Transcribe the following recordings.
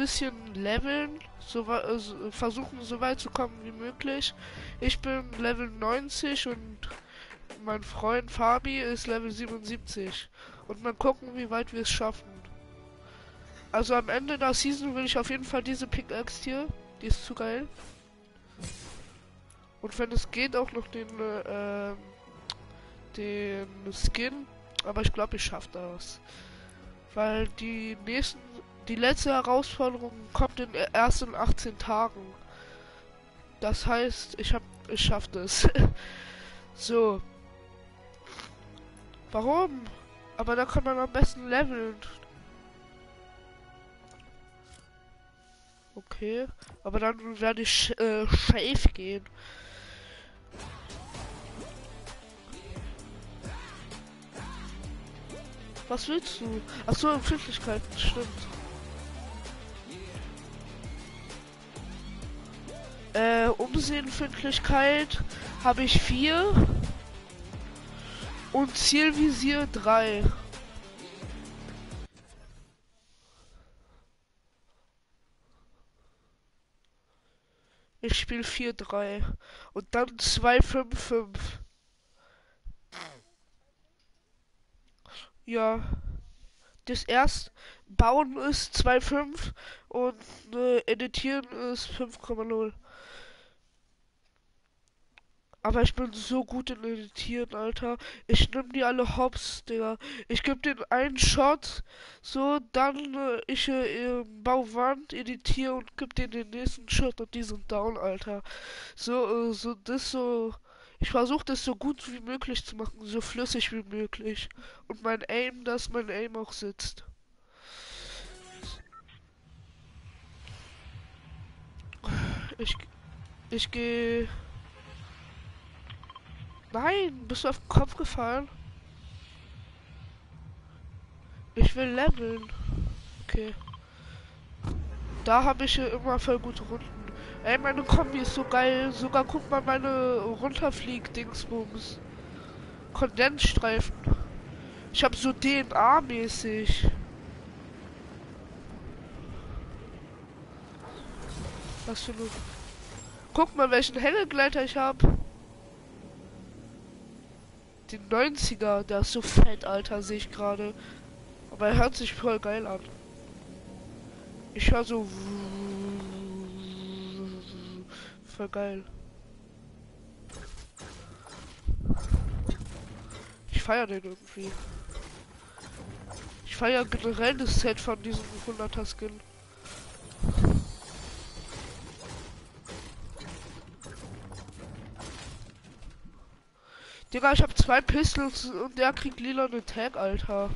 bisschen leveln, so, äh, versuchen so weit zu kommen wie möglich. Ich bin Level 90 und mein Freund Fabi ist Level 77. Und mal gucken, wie weit wir es schaffen. Also am Ende der Season will ich auf jeden Fall diese Pickaxe hier. Die ist zu geil. Und wenn es geht, auch noch den, äh, den Skin. Aber ich glaube, ich schaffe das. Weil die nächsten, die letzte Herausforderung kommt in ersten 18 Tagen. Das heißt, ich hab, ich schaff das. so. Warum? Aber da kann man am besten leveln. Okay. Aber dann werde ich äh, safe gehen. Was willst du? Achso, Empfindlichkeiten, stimmt. Äh, Umsehenfindlichkeit habe ich vier. Und Zielvisier 3. Ich spiele 4-3 und dann 2-5-5. Ja. Das erst Bauen ist 2,5 und äh, Editieren ist 5,0. Aber ich bin so gut in Editieren, Alter. Ich nehme die alle hops, Digga. Ich gebe den einen Shot, so, dann äh, ich äh, baue Wand, editiere und gebe den den nächsten Shot und die sind down, Alter. So, äh, so, das so. Ich versuche das so gut wie möglich zu machen, so flüssig wie möglich. Und mein Aim, dass mein Aim auch sitzt. Ich, ich gehe Nein, bist du auf den Kopf gefallen? Ich will leveln. Okay. Da habe ich immer voll gute Runden. Ey, meine Kombi ist so geil. Sogar guck mal meine runterflieg-Dingsbums. Kondensstreifen. Ich habe so DNA-mäßig. Was für eine... Guck mal, welchen Hellgleiter ich habe den 90er, der ist so fett, Alter, sehe ich gerade. Aber er hört sich voll geil an. Ich höre so voll geil. Ich feiere den irgendwie. Ich feiere generell das Set von diesem 100er Skin. Digga, ich habe zwei Pistols und der kriegt lila eine Tag, Alter.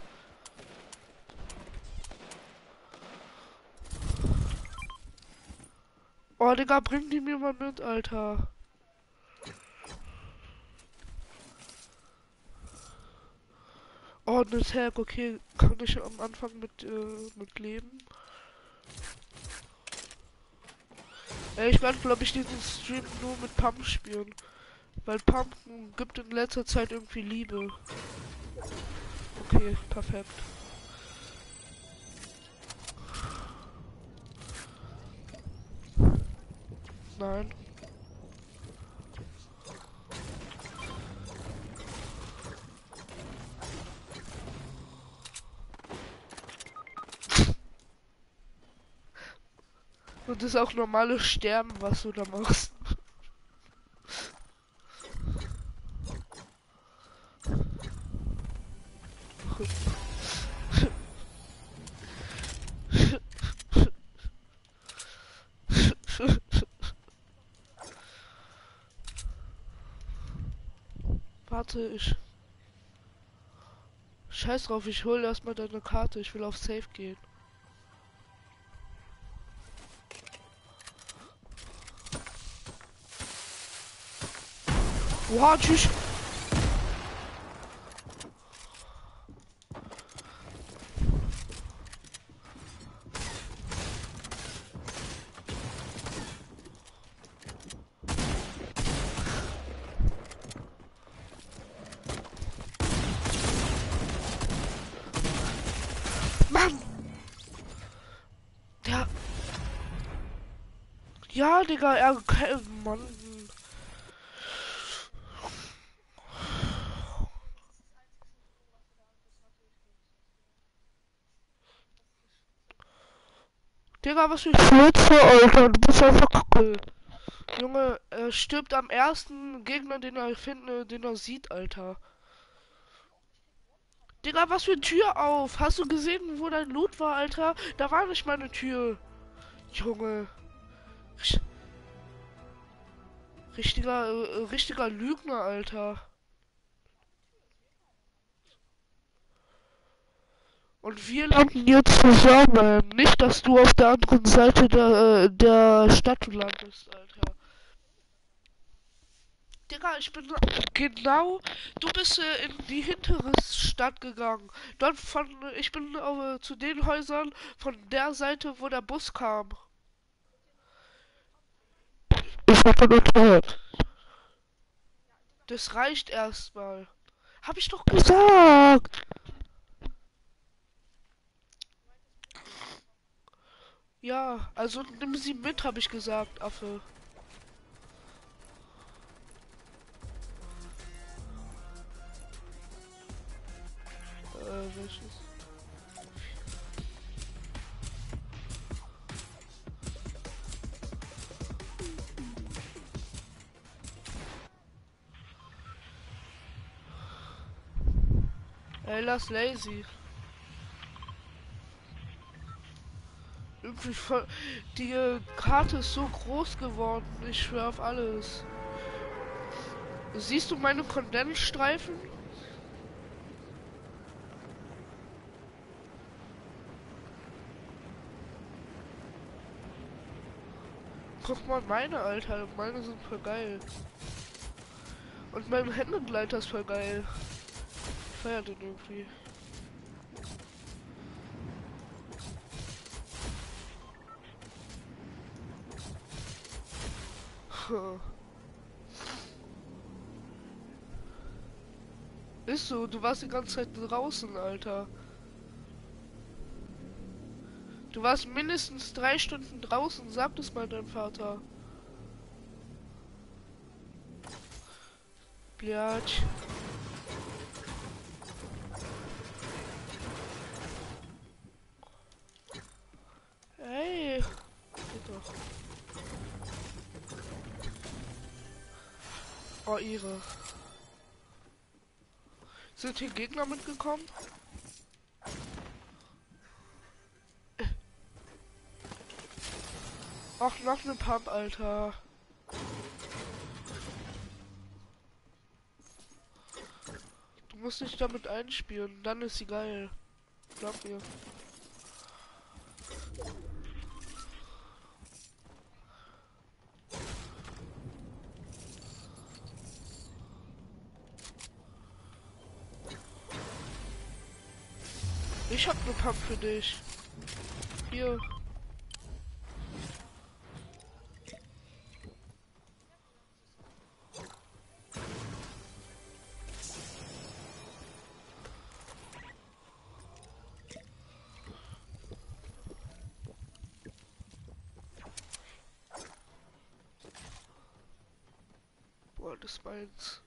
Oh, Digga, bring die mir mal mit, Alter. Oh, eine Tag, okay. Kann ich am Anfang mit, äh, mit leben. Ey, ich werde, glaube ich, diesen Stream nur mit Pump spielen. Weil Pumpkin gibt in letzter Zeit irgendwie Liebe. Okay, perfekt. Nein. Und das ist auch normales Sterben, was du da machst. Warte, ich. Scheiß drauf, ich hole erstmal deine Karte. Ich will auf Safe gehen. Oha, tschüss. Digga, er. Mann. Digga, was für Schlitze, Alter. Du bist einfach kacke. Junge, er stirbt am ersten Gegner, den er findet, den er sieht, Alter. Digga, was für Tür auf? Hast du gesehen, wo dein Loot war, Alter? Da war nicht meine Tür. Junge. Richtiger, äh, richtiger Lügner, Alter. Und wir landen jetzt zusammen. Nicht, dass du auf der anderen Seite der, äh, der Stadt landest, Alter. Digga, ich bin genau. Du bist äh, in die hintere Stadt gegangen. Dort von. Ich bin äh, zu den Häusern von der Seite, wo der Bus kam. Ich hab gehört. Das reicht erstmal. Hab ich doch gesagt. Ja, also nimm sie mit, habe ich gesagt, Affe. Äh, welches? Ey, lass lazy. Irgendwie voll. Die äh, Karte ist so groß geworden. Ich schwör auf alles. Siehst du meine Kondensstreifen? Guck mal meine, Alter. Meine sind voll geil. Und mein Händegleiter ist voll geil. Ich feier den irgendwie. Ist so, du warst die ganze Zeit draußen, Alter. Du warst mindestens drei Stunden draußen, sag das mal dein Vater. Blöd. Oh, ihre. Sind hier Gegner mitgekommen? Ach, noch eine Pump, Alter. Du musst dich damit einspielen, dann ist sie geil. Glaub mir. Ich hab Pump für dich. Hier. Boah, das meins.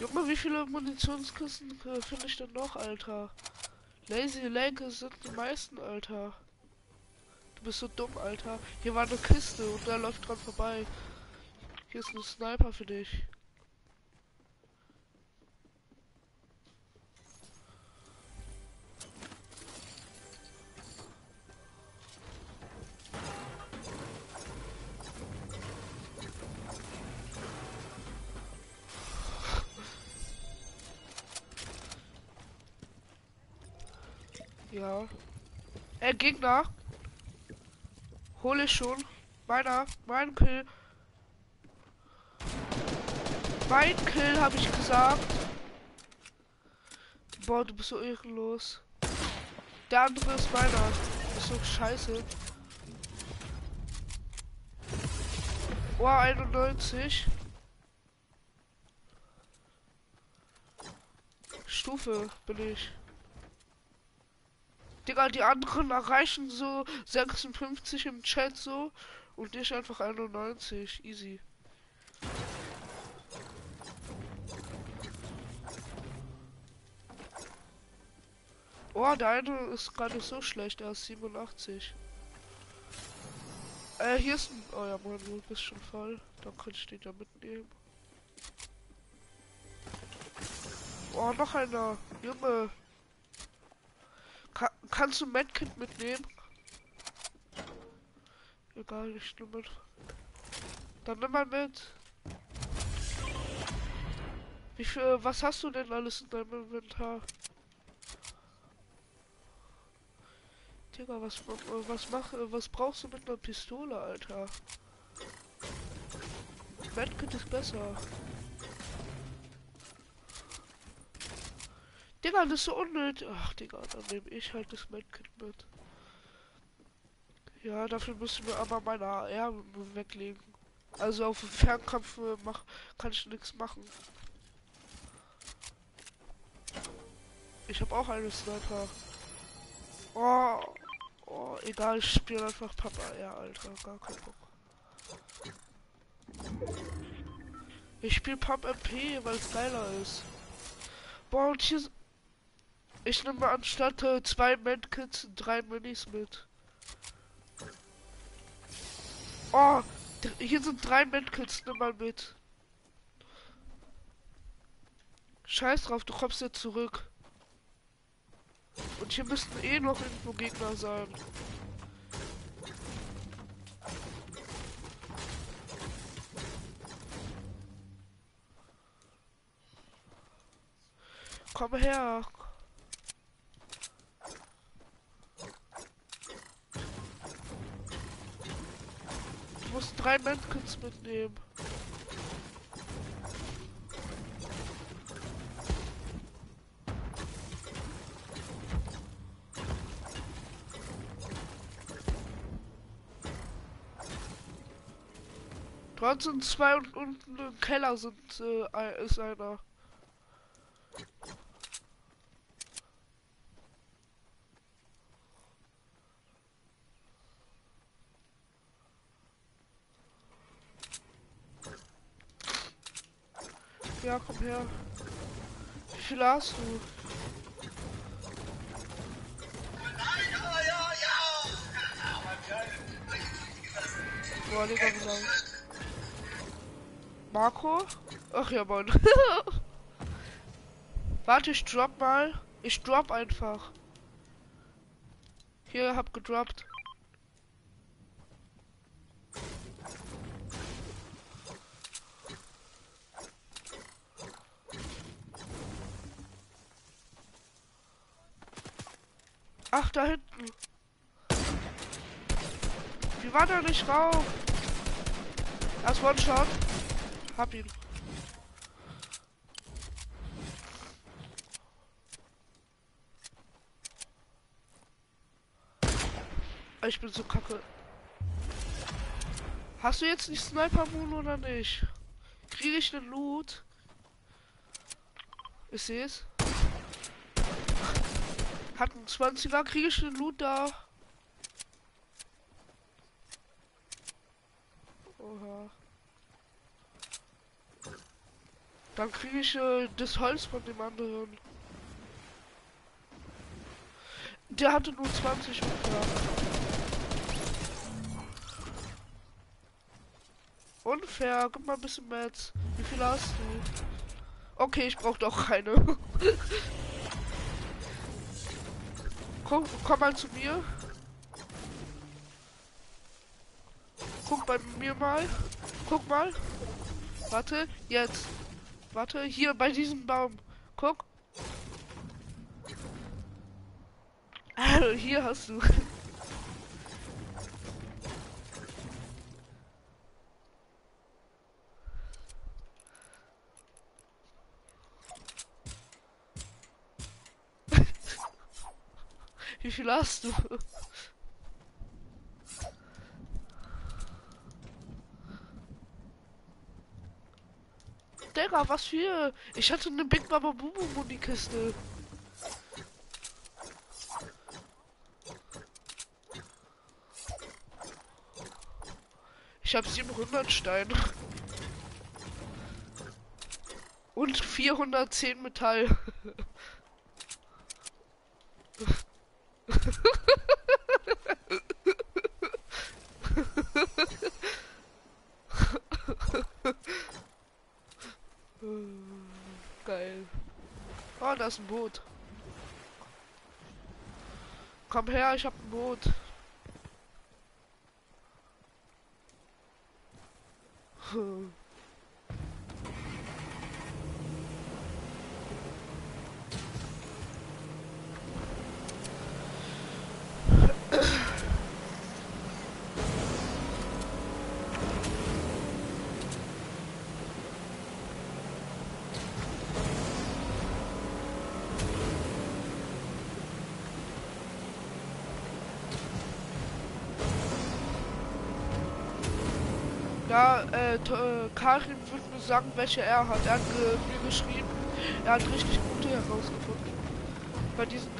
Junge, wie viele Munitionskisten äh, finde ich denn noch, Alter? Lazy Leg sind die meisten, Alter. Du bist so dumm, Alter. Hier war eine Kiste und da läuft dran vorbei. Hier ist ein Sniper für dich. Gegner. Hole ich schon. Meiner. Mein Kill. Mein Kill, habe ich gesagt. Boah, du bist so ehrenlos. Der andere ist meiner. Das ist so scheiße. Oh, 91. Stufe bin ich. Digga, die anderen erreichen so 56 im Chat so und ich einfach 91. Easy. Oh, der eine ist nicht so schlecht, er ist 87. Äh, hier ist ein... Oh ja, mein Mund ist schon voll. Dann kann ich den da mitnehmen. Oh, noch einer. Junge. Ka kannst du Medkit mitnehmen? Egal, ich nehme mit. Dann nimm mal mit. Wie viel, was hast du denn alles in deinem Inventar? Digga, was, was mach, was brauchst du mit einer Pistole, Alter? Medkit ist besser. Digga, das ist so unnötig. Ach, Digga, dann nehme ich halt das Medkit mit. Ja, dafür müssen wir aber meine AR weglegen. Also auf Fernkampf äh, mach, kann ich nichts machen. Ich habe auch eine Sniper. Oh, oh, egal, ich spiele einfach Papa. Ja, Alter, gar kein Bock. Ich spiele Pump MP, weil es geiler ist. Boah, und hier ich nehme anstatt äh, zwei Medkits drei Minis mit. Oh, hier sind drei Medkits, nimm mal mit. Scheiß drauf, du kommst jetzt zurück. Und hier müssten eh noch irgendwo Gegner sein. Komm her. Muss drei Medkits mitnehmen. Dort sind zwei und unten im Keller sind äh, ist einer. Ja, komm her. Wie viel hast du? Boah, Digga, wie lang? Marco? Ach ja, Mann. Warte, ich drop mal. Ich drop einfach. Hier, hab gedroppt. Ach, da hinten. Wie war da nicht rauf? Erst One-Shot. Hab ihn. Ich bin so kacke. Hast du jetzt die Sniper Moon oder nicht? Kriege ich den Loot? Ich sehe es. Hat ein 20er, kriege ich den Loot da. Oha. Dann kriege ich äh, das Holz von dem anderen. Der hatte nur 20 Meter. Unfair, gib mal ein bisschen mehr. Wie viel hast du? Okay, ich brauche doch keine. Komm, komm mal zu mir. Guck bei mir mal. Guck mal. Warte, jetzt. Warte, hier bei diesem Baum. Guck. Also, hier hast du. Viel hast du? Digga, was für. Ich hatte eine Big Baba Bubu Munikiste. Ich habe 700 Steine. Und 410 Metall. Geil. Oh, da ist ein Boot. Komm her, ich hab ein Boot. Hm. Ja, äh, äh, Karin wird mir sagen, welche er hat. Er hat äh, mir geschrieben, er hat richtig gute herausgefunden. Bei diesen,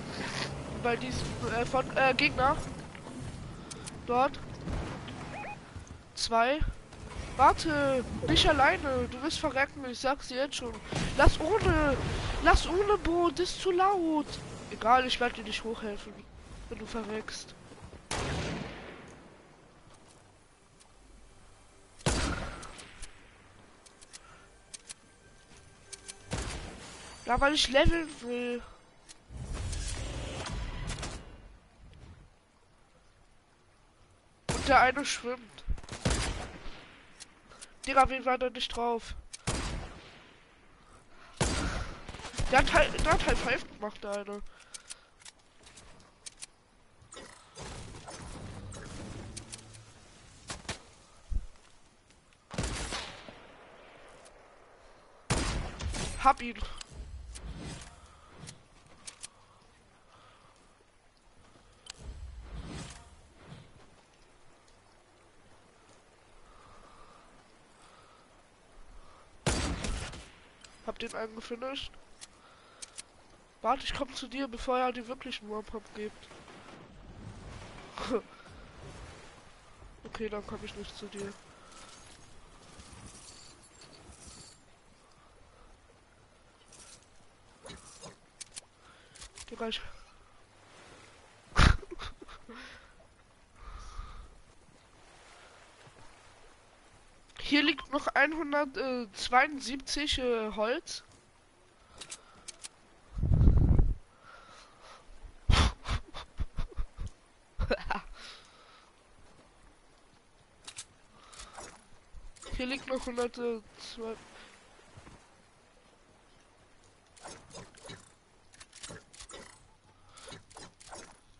bei diesen, äh, von, äh, Gegner. Dort. Zwei. Warte, nicht alleine. Du wirst verrecken, ich sag's dir jetzt schon. Lass ohne, lass ohne Boot, ist zu laut. Egal, ich werde dir nicht hochhelfen, wenn du verreckst. Ja, weil ich leveln will. Und der eine schwimmt. Digga, wie war da nicht drauf? Der hat halt, der hat halt 5 gemacht, der eine. Hab ihn. Den einen gefinisht. Warte, ich komme zu dir, bevor er die wirklichen Warm-Pump gibt. okay, dann komme ich nicht zu dir. Digga, ich... Hier liegt noch 172 äh, Holz. Hier liegt noch 102.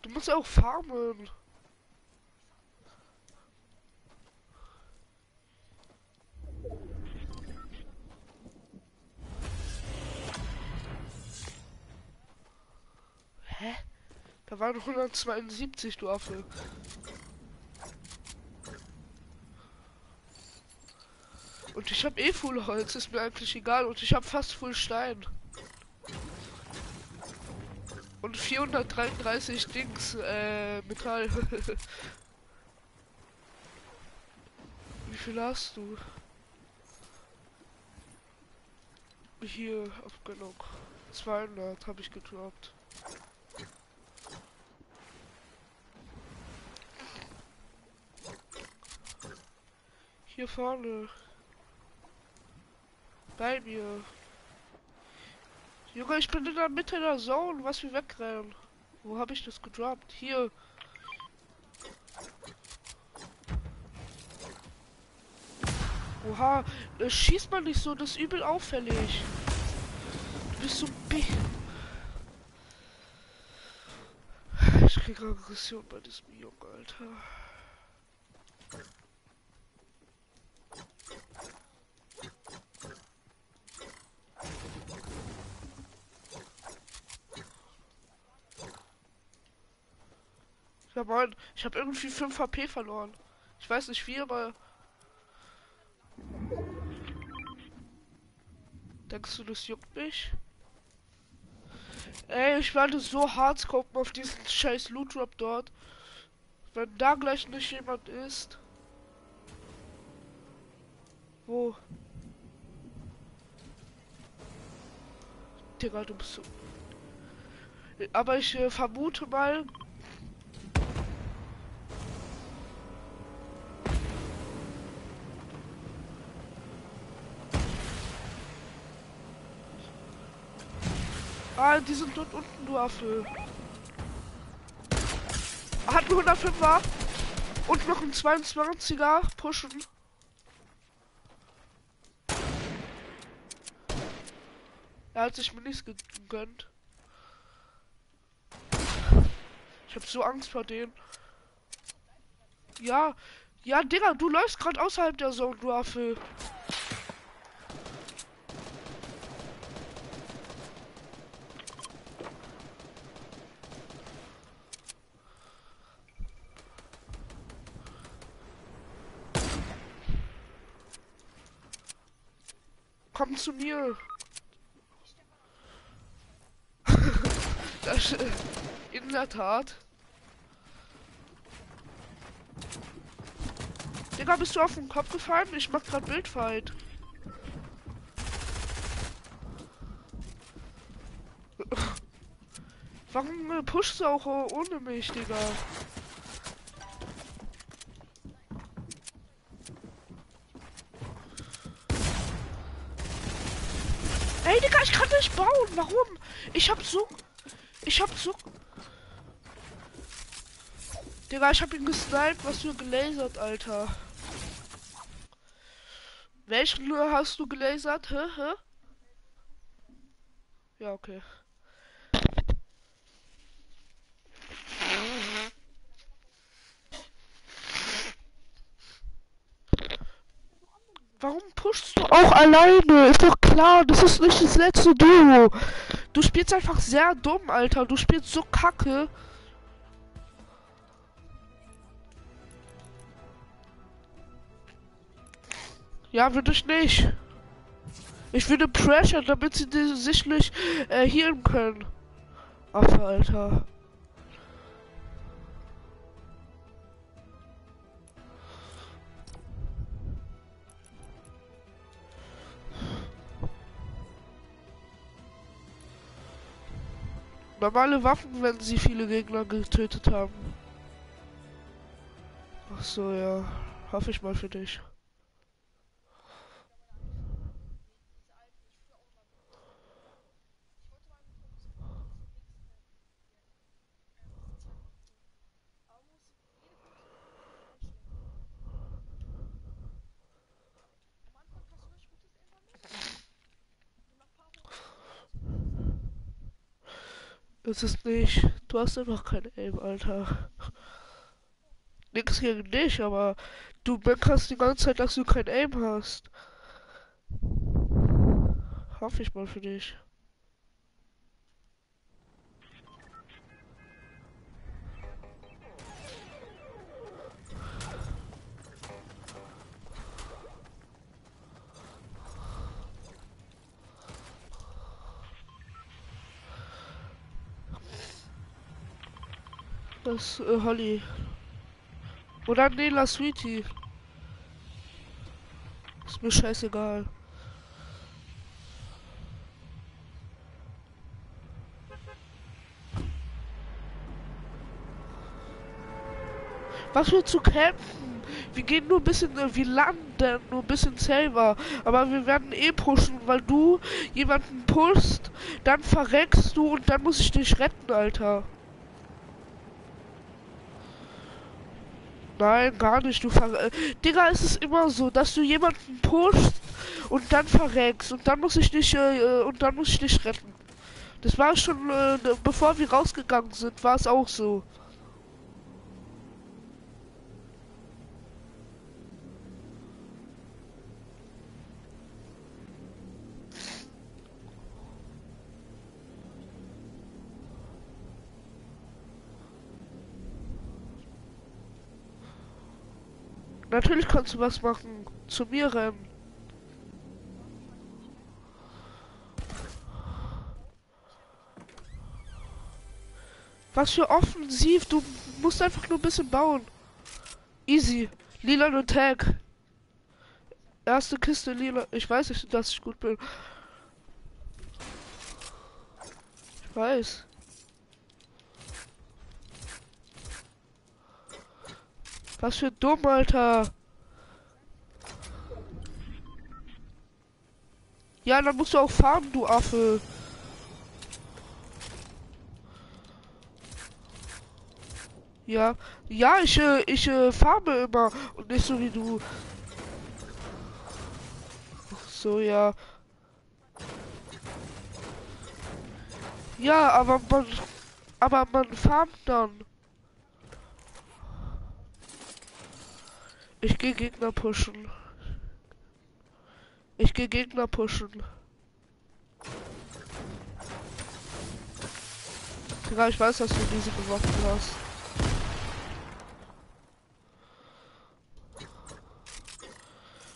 Du musst auch farmen. Waren 172, du Affe. Und ich habe eh Full Holz, ist mir eigentlich egal. Und ich habe fast Full Stein. Und 433 Dings, äh, Metall. Wie viel hast du? Hier, genug. 200 habe ich gedroppt. Hier vorne. Bei mir. Junge, ich bin in der Mitte der Zone. Was wir wegrennen. Wo habe ich das gedroppt? Hier. Oha, äh, schießt man nicht so, das ist übel auffällig. Du bist so B. Ich kriege Aggression bei diesem Jungen, Alter. Ja ich habe irgendwie 5 HP verloren. Ich weiß nicht wie, aber... Denkst du, das juckt mich? Ey, ich werde so hart gucken auf diesen scheiß Loot Drop dort. Wenn da gleich nicht jemand ist. Wo? Digga, du bist so. Aber ich äh, vermute mal. Ah, die sind dort unten, du Affe. Hat einen 105er und noch ein 22er pushen. Er hat sich mir nichts gegönnt. Ich hab so Angst vor dem. Ja, ja, Digga, du läufst gerade außerhalb der Zone, du Affe. Komm zu mir. das, äh, in der Tat. Digga, bist du auf den Kopf gefallen? Ich mach grad Bildfight. Warum äh, pushst du auch ohne mich, Digga? Ey, Digga, ich kann nicht bauen. Warum? Ich hab so... Ich hab so... Digga, ich hab ihn gesniped. Was für gelasert, Alter. Welchen hast du gelasert? Hä? Hä? Ja, okay. Warum pushst du auch alleine? Ist doch klar, das ist nicht das letzte Duo. Du spielst einfach sehr dumm, Alter. Du spielst so kacke. Ja, würde ich nicht. Ich würde pressure, damit sie sich nicht äh, healen können. Ach, Alter. Normale Waffen, wenn sie viele Gegner getötet haben. Ach so, ja. Hoffe ich mal für dich. Das ist nicht. Du hast einfach kein Aim, Alter. Nix gegen dich, aber du meckerst die ganze Zeit, dass du kein Aim hast. Hoffe ich mal für dich. Das äh, Holly. Oder nee, La Sweetie. Ist mir scheißegal. Was wir zu kämpfen? Wir gehen nur ein bisschen, äh, wir landen nur ein bisschen selber. Aber wir werden eh pushen, weil du jemanden pushst, dann verreckst du und dann muss ich dich retten, Alter. Nein, gar nicht. Du ver äh, Digga, es ist immer so, dass du jemanden pushst und dann verreckst und dann muss ich dich äh, und dann muss ich dich retten. Das war schon, äh, bevor wir rausgegangen sind, war es auch so. Natürlich kannst du was machen. Zu mir rennen. Was für offensiv. Du musst einfach nur ein bisschen bauen. Easy. Lila und Tag. Erste Kiste lila. Ich weiß nicht, dass ich gut bin. Ich weiß. Was für dumm, Alter. Ja, dann musst du auch farmen, du Affe. Ja, ja, ich, äh, ich äh, farbe immer und nicht so wie du. So, ja. Ja, aber man, aber man farmt dann. Ich gehe Gegner pushen. Ich gehe Gegner pushen. Ja, ich weiß, dass du diese geworfen hast.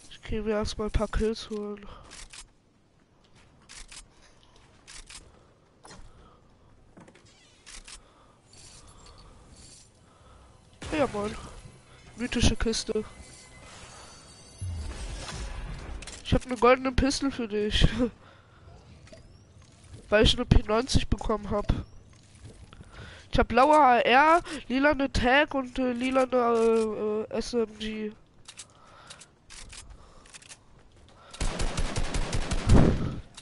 Ich gehe mir erstmal ein paar Kills holen. Ja, moin. Mythische Kiste. Ich habe eine goldene Pistole für dich. Weil ich eine P90 bekommen habe. Ich habe blaue AR, lila eine Tag und äh, lila eine äh, SMG.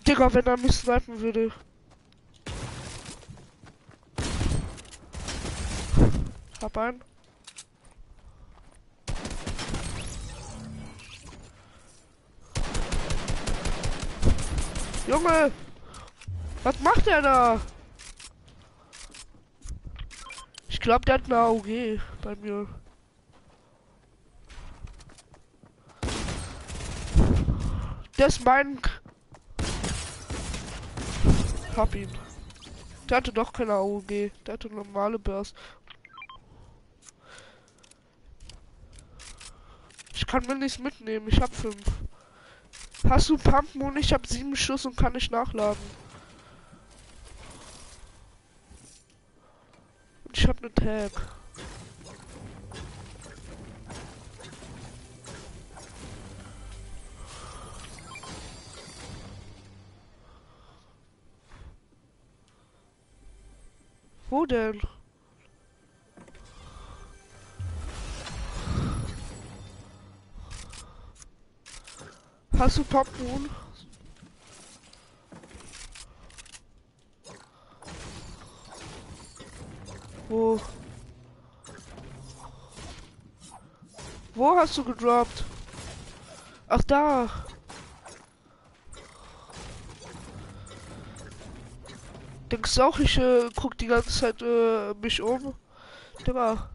Digga, wenn er mich snipen würde. Hab einen. Junge! Was macht er da? Ich glaube, der hat eine AUG bei mir. Der ist mein... Hab ihn. Der hatte doch keine AUG. Der hatte normale Burst. Ich kann mir nichts mitnehmen. Ich hab fünf. Hast du Pumpen und ich habe sieben Schuss und kann nicht nachladen. Und ich habe eine Tag. Wo denn? Hast du Popmoon? Wo? Wo hast du gedroppt? Ach da. Denkst du auch, ich äh, guck die ganze Zeit äh, mich um? Digga.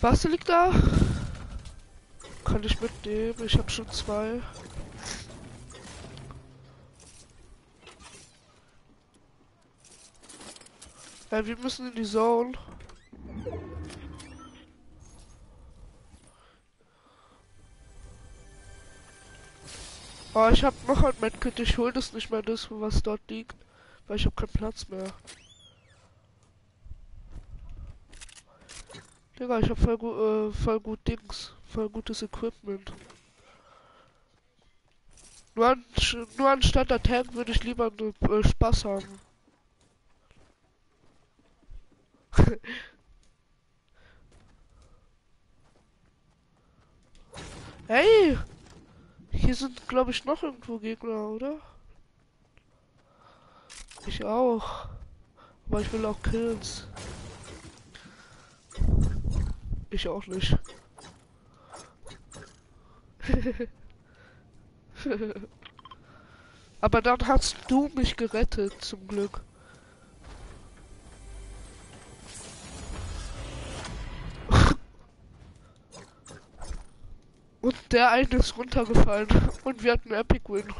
Was liegt da? Kann ich mitnehmen? Ich habe schon zwei. Ja, wir müssen in die Zone. Oh, ich habe noch ein Medkit. Ich hol das nicht mehr, das, was dort liegt. Weil ich habe keinen Platz mehr. Digga, ich hab voll, gu äh, voll gut Dings, voll gutes Equipment. Nur, an, nur anstatt der Tank würde ich lieber äh, Spaß haben. hey! Hier sind, glaube ich, noch irgendwo Gegner, oder? Ich auch. Aber ich will auch Kills. Ich auch nicht. Aber dann hast du mich gerettet, zum Glück. Und der eine ist runtergefallen. Und wir hatten Epic Win.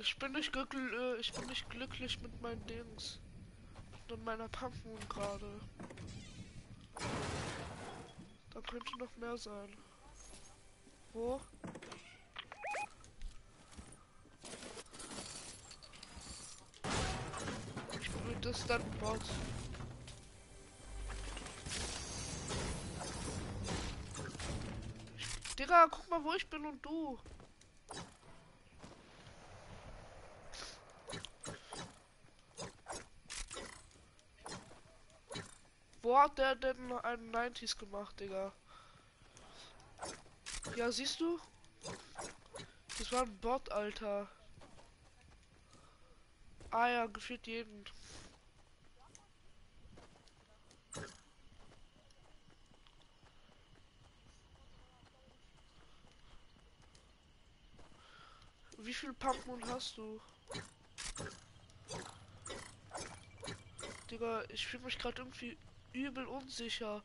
Ich bin nicht glücklich, äh, ich bin nicht glücklich mit meinen Dings. Mit meiner Pumpmoon gerade. Da könnte noch mehr sein. Wo? Ich bin das dann Bot. Digga, guck mal, wo ich bin und du. Wo hat der denn einen 90s gemacht, Digga? Ja, siehst du? Das war ein Bot, Alter. Ah ja, gefühlt jeden. Wie viel Pumpmoon hast du? Digga, ich fühle mich gerade irgendwie übel unsicher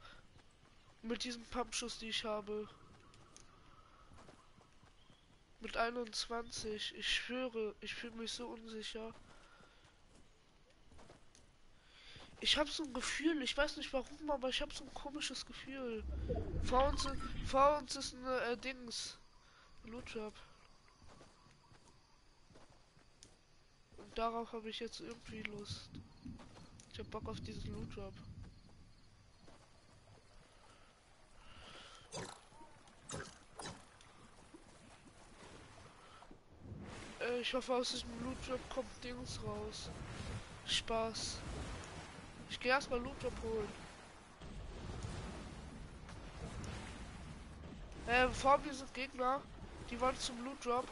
mit diesem Pumpschuss, die ich habe. Mit 21. Ich schwöre, ich fühle mich so unsicher. Ich habe so ein Gefühl, ich weiß nicht warum, aber ich habe so ein komisches Gefühl. Vor uns, vor uns ist ein äh, Dings. Loot Drop. Und darauf habe ich jetzt irgendwie Lust. Ich habe Bock auf diesen Loot Äh, ich hoffe, aus diesem Loot Drop kommt Dings raus. Spaß. Ich gehe erstmal Loot Drop holen. Äh, vor mir sind Gegner. Die wollen zum Loot Drop.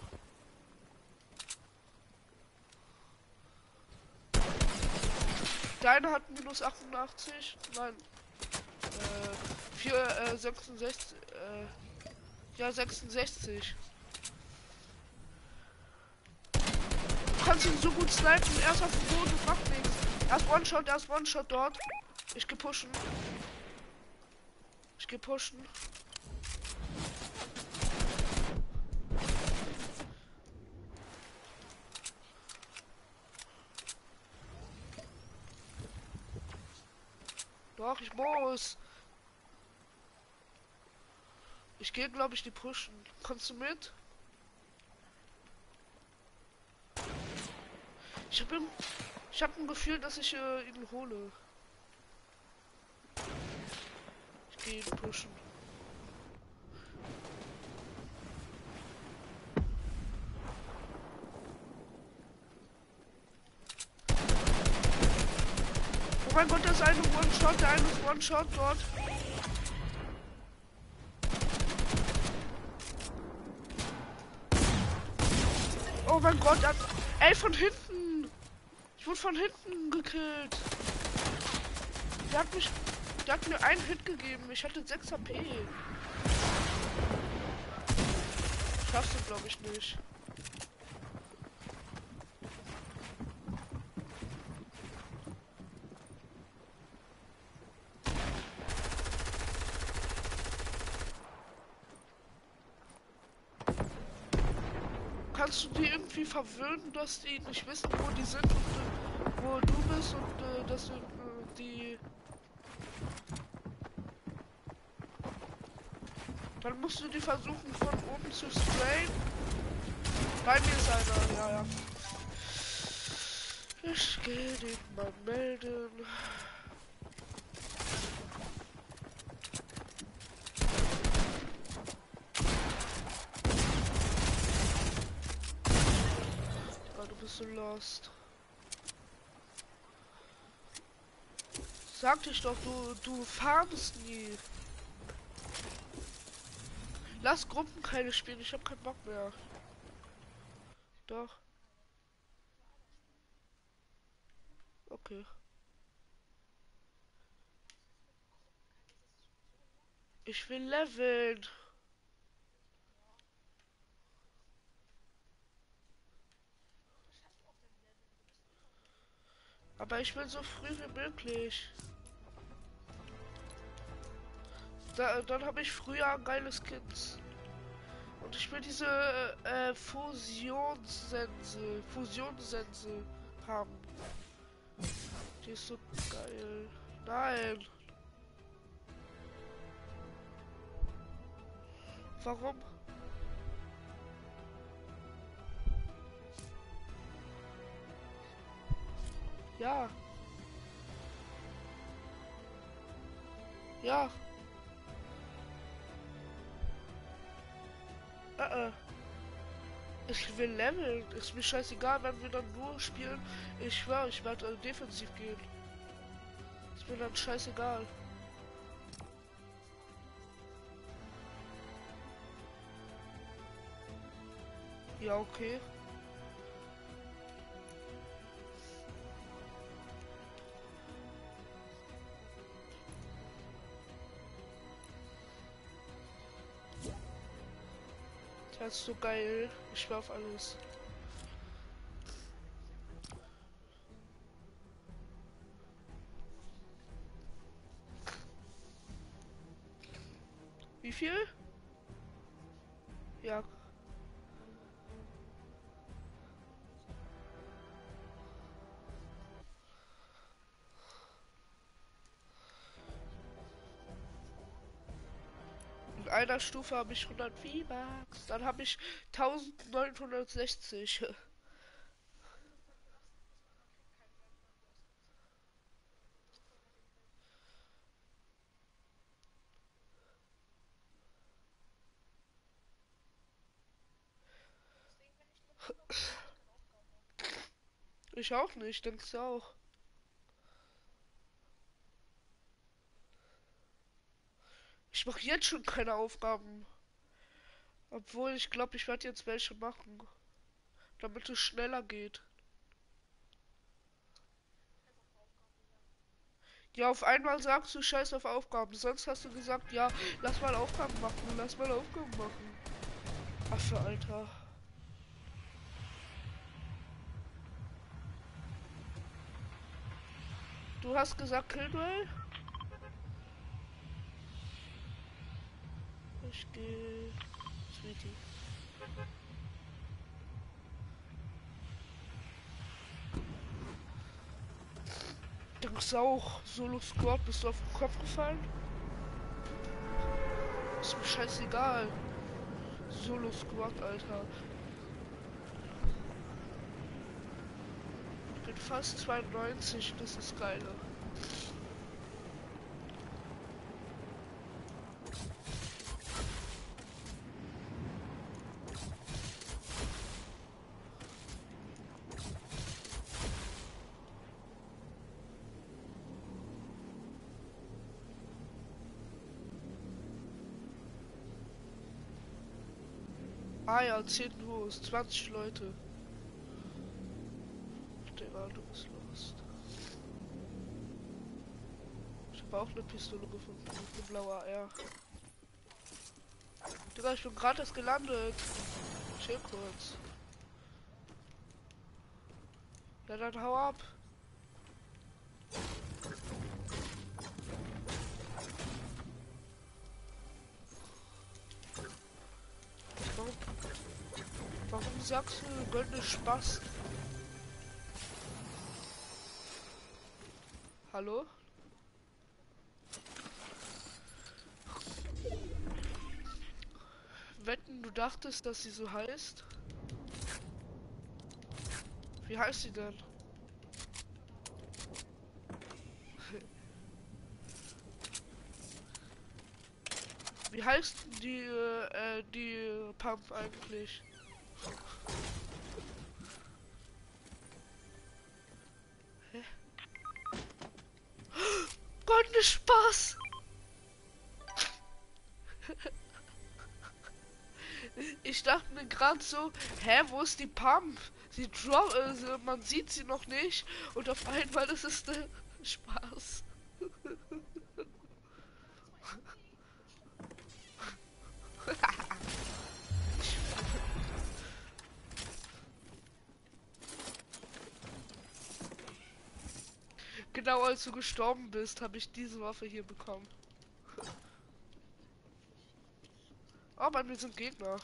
Deine hat minus 88. Nein. Äh, 4, äh, 66. Äh, ja, 66. kannst ihn so gut snipen. Erst auf dem Boden macht nichts. Erst One-Shot, erst One-Shot dort. Ich geh pushen. Ich geh pushen. Doch, ich muss. Ich gehe, glaube ich, die pushen. Kommst du mit? Ich habe ich hab ein Gefühl, dass ich äh, ihn hole. Ich gehe ihn pushen. Oh mein Gott, das ist eine One-Shot, der eine One-Shot dort. Oh mein Gott, ey, von hinten. Ich wurde von hinten gekillt. Der hat mich. Der hat mir einen Hit gegeben. Ich hatte 6 HP. Schaffst du, glaube ich, nicht. kannst du die irgendwie verwöhnen, dass die nicht wissen, wo die sind und wo du bist und äh, dass du äh, die. Dann musst du die versuchen von oben zu sprayen. Bei mir ist einer, ja, ja. Ich gehe den mal melden. Oh, du bist so lost. Sagte ich doch, du, du farmst nie. Lass Gruppen keine spielen, ich hab keinen Bock mehr. Doch. Okay. Ich will leveln. Aber ich will so früh wie möglich. Da, dann habe ich früher geile Skins. Und Und ich will diese äh, Fusionssense, Fusionssense haben. Die ist so geil. Nein. Warum? Ja. Ja. Äh, äh. Ich will leveln. Ist mir scheißegal, wenn wir dann nur spielen. Ich schwöre, ich werde äh, defensiv gehen. Ist mir dann scheißegal. Ja, okay. Ist so geil. Ich schwör alles. Wie viel? Einer Stufe habe ich 100 V-Bucks. Dann habe ich 1960. Ich auch nicht, denkst du auch? Ich mache jetzt schon keine Aufgaben. Obwohl, ich glaube, ich werde jetzt welche machen. Damit es schneller geht. Ja, auf einmal sagst du Scheiß auf Aufgaben. Sonst hast du gesagt, ja, lass mal Aufgaben machen, lass mal Aufgaben machen. Affe, Alter. Du hast gesagt Killduell? Ich gehe. Sweetie. Denkst auch, Solo Squad, bist du auf den Kopf gefallen? Ist mir scheißegal. Solo Squad, Alter. Ich bin fast 92, das ist geil. Ja, 10 los, 20 Leute. Digga, du bist lost. Ich habe auch eine Pistole gefunden, eine blaue AR. Digga, ich bin gerade erst gelandet. Chill kurz. Ja, dann hau ab. Gönne Spaß? Hallo? Wetten, du dachtest, dass sie so heißt? Wie heißt sie denn? Wie heißt die, äh, die Pump eigentlich? Gerade so, hä, wo ist die Pump? Sie drop, äh, man sieht sie noch nicht und auf einmal ist es Spaß. genau als du gestorben bist, habe ich diese Waffe hier bekommen. Oh, bei mir sind Gegner.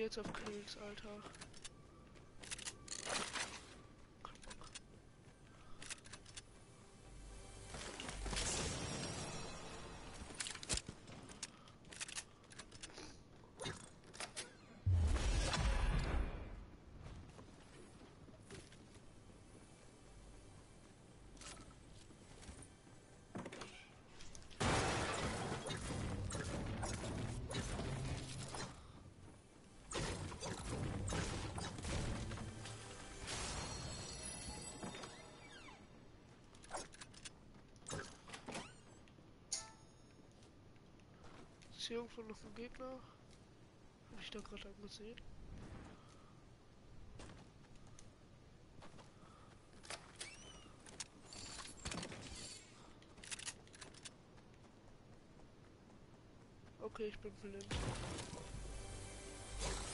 Gehe jetzt auf Kills, Alter. Hier irgendwo noch ein Gegner? Habe ich da gerade angesehen? Okay, ich bin blind.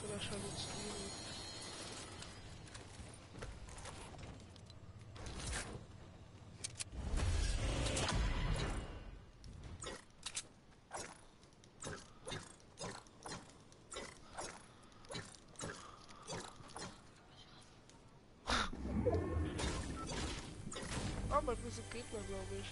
Oder scheint es so Gegner, glaube ich.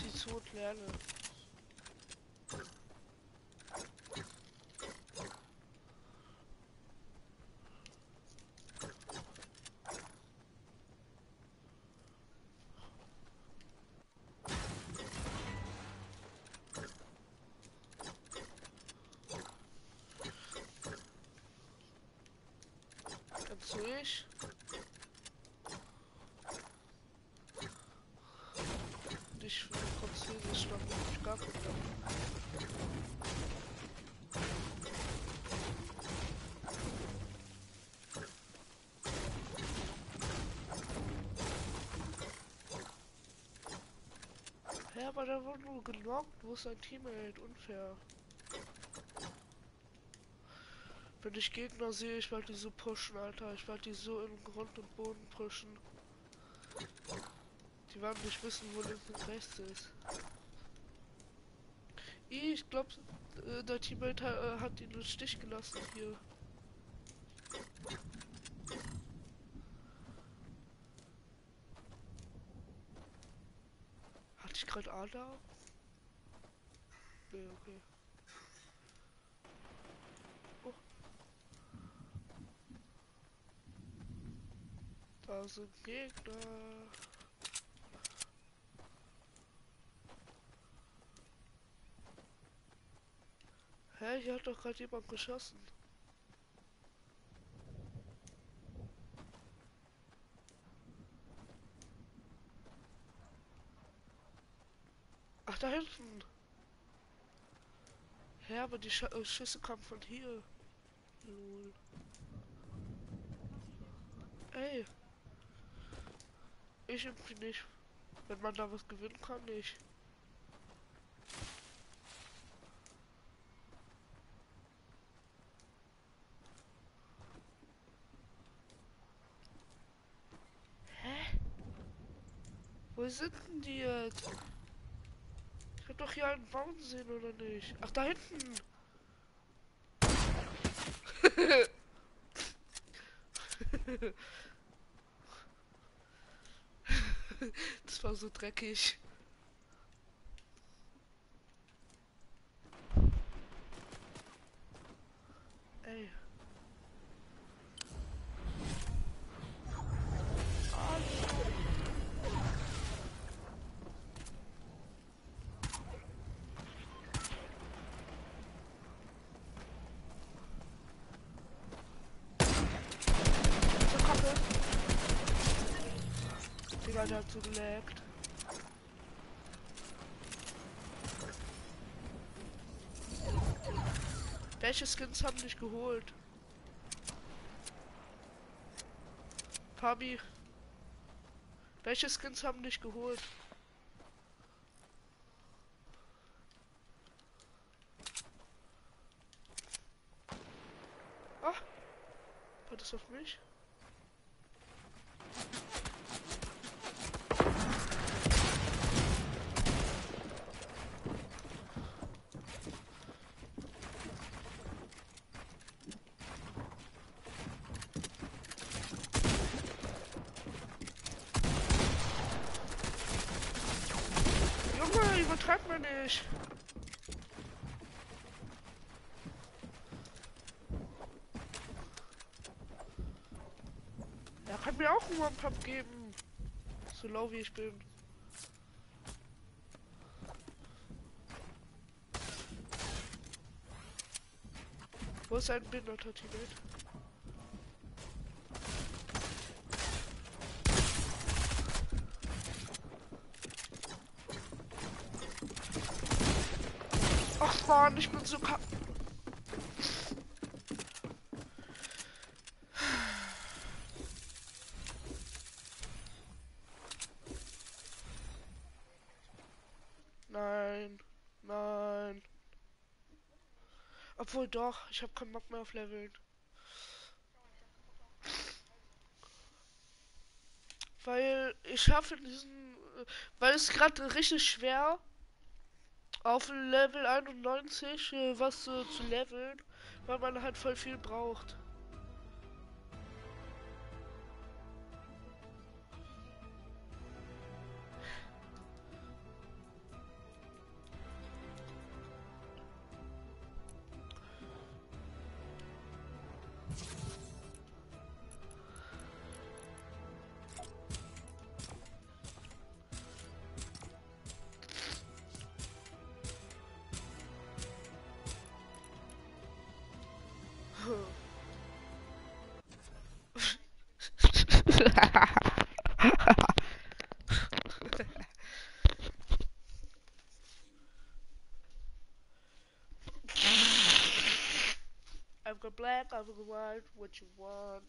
Sie zu und lerne. Französisch. Ich für Französisch noch nicht gar nicht. Ja, aber da wurde nur gelockt, wo ist ein Teammate? Unfair. Wenn ich Gegner sehe, ich werde die so pushen, Alter. Ich werde die so in Grund und Boden pushen. Die werden nicht wissen, wo links und rechts ist. Ich glaube, äh, der Teammate äh, hat ihn im Stich gelassen hier. Hatte ich gerade Ada? Nee, okay. Da sind Gegner. Hä, hier hat doch gerade jemand geschossen. Ach, da hinten. Hä, aber die Sch äh, Schüsse kamen von hier. Lol. Ey. Ich irgendwie nicht. Wenn man da was gewinnen kann, nicht. Hä? Wo sind denn die jetzt? Ich hab doch hier einen Baum sehen, oder nicht? Ach, da hinten! das war so dreckig. Ey. Alter, zu gelaggt. Welche Skins haben dich geholt? Fabi. Welche Skins haben dich geholt? Ah. War das auf mich? Junge, nicht. Er kann mir auch einen One-Pump geben. So low wie ich bin. Wo ist ein behinderter Teammate? Ach man, ich bin so ka Nein, nein. Obwohl doch, ich habe keinen Bock mehr auf Leveln. Weil ich schaffe diesen, äh, weil es gerade richtig schwer auf Level 91 äh, was äh, zu leveln, weil man halt voll viel braucht. Black, I've got white, what you want?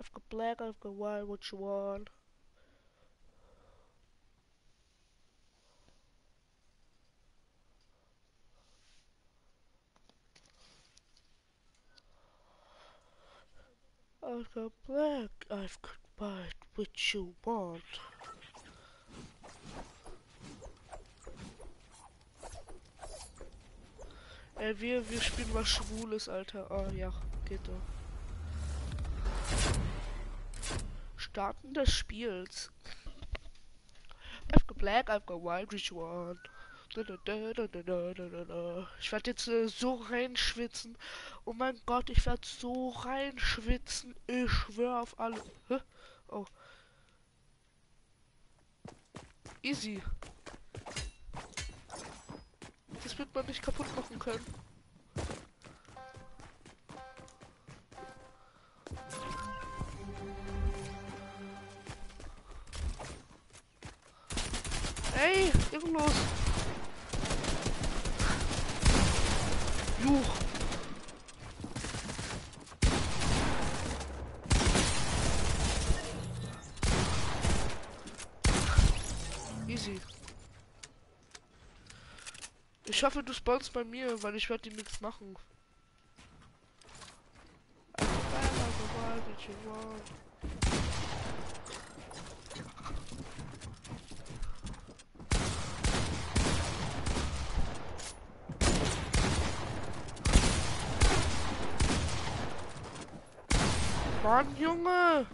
I've got black, I've got white, what you want? You want? Ey, wir, wir spielen was Schwules, Alter. Ah, ja, geht doch. Starten des Spiels. I've got black, I've got white, which want? Ich werde jetzt äh, so reinschwitzen. Oh mein Gott, ich werde so reinschwitzen. Ich schwöre auf alle. Oh. Easy. Das wird man nicht kaputt machen können. Ey, irgendwas. Juch. Easy. Ich hoffe, du spawnst bei mir, weil ich werde dir nichts machen. Mann, Junge!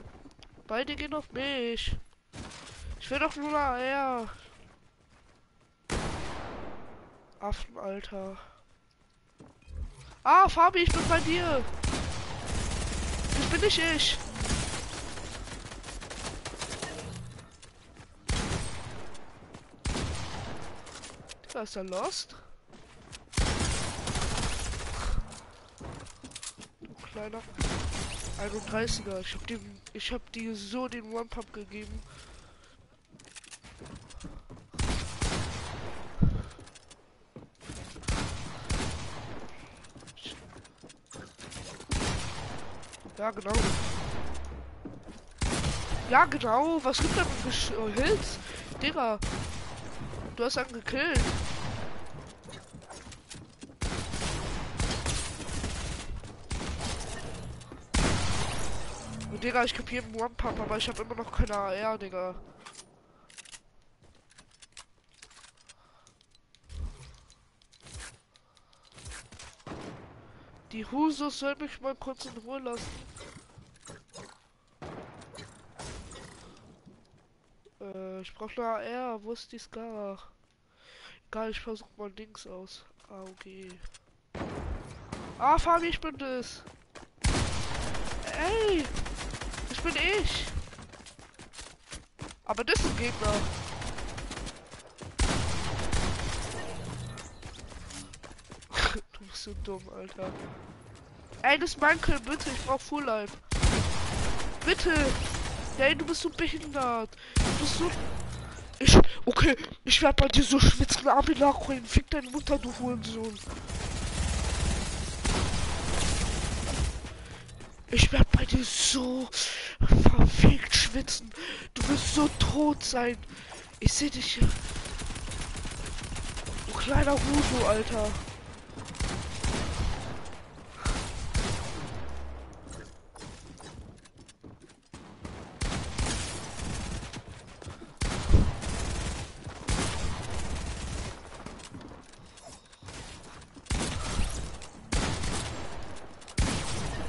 Beide gehen auf mich. Ich will doch nur nachher. Affen, Alter. Ah, Fabi, ich bin bei dir. Das bin nicht ich. Da ist er lost. Du kleiner 31er. Ich hab dem, ich hab dir so den One Pump gegeben. Ja, genau. Ja, genau. Was gibt da für oh, Hills? Digga. Du hast einen gekillt. Und Digga, ich kapiere einen One-Pump, aber ich habe immer noch keine AR, Digga. Die Husos soll mich mal kurz in Ruhe lassen. Äh, ich brauche eine AR. Wo ist die Scar? Egal, ich versuche mal links aus. Ah, okay. Ah, Fabi, ich bin das. Ey! Ich bin ich! Aber das ist ein Gegner. du bist so dumm, Alter. Ey, das ist mein Kill, bitte. Ich brauch Full Life. Bitte! Ey, du bist so behindert. Du bist so. Ich. Okay, ich werde bei dir so schwitzen, Arme nachholen. Fick deine Mutter, du Hurensohn. Ich werde bei dir so verfickt schwitzen. Du wirst so tot sein. Ich sehe dich hier. Du kleiner Huso, Alter.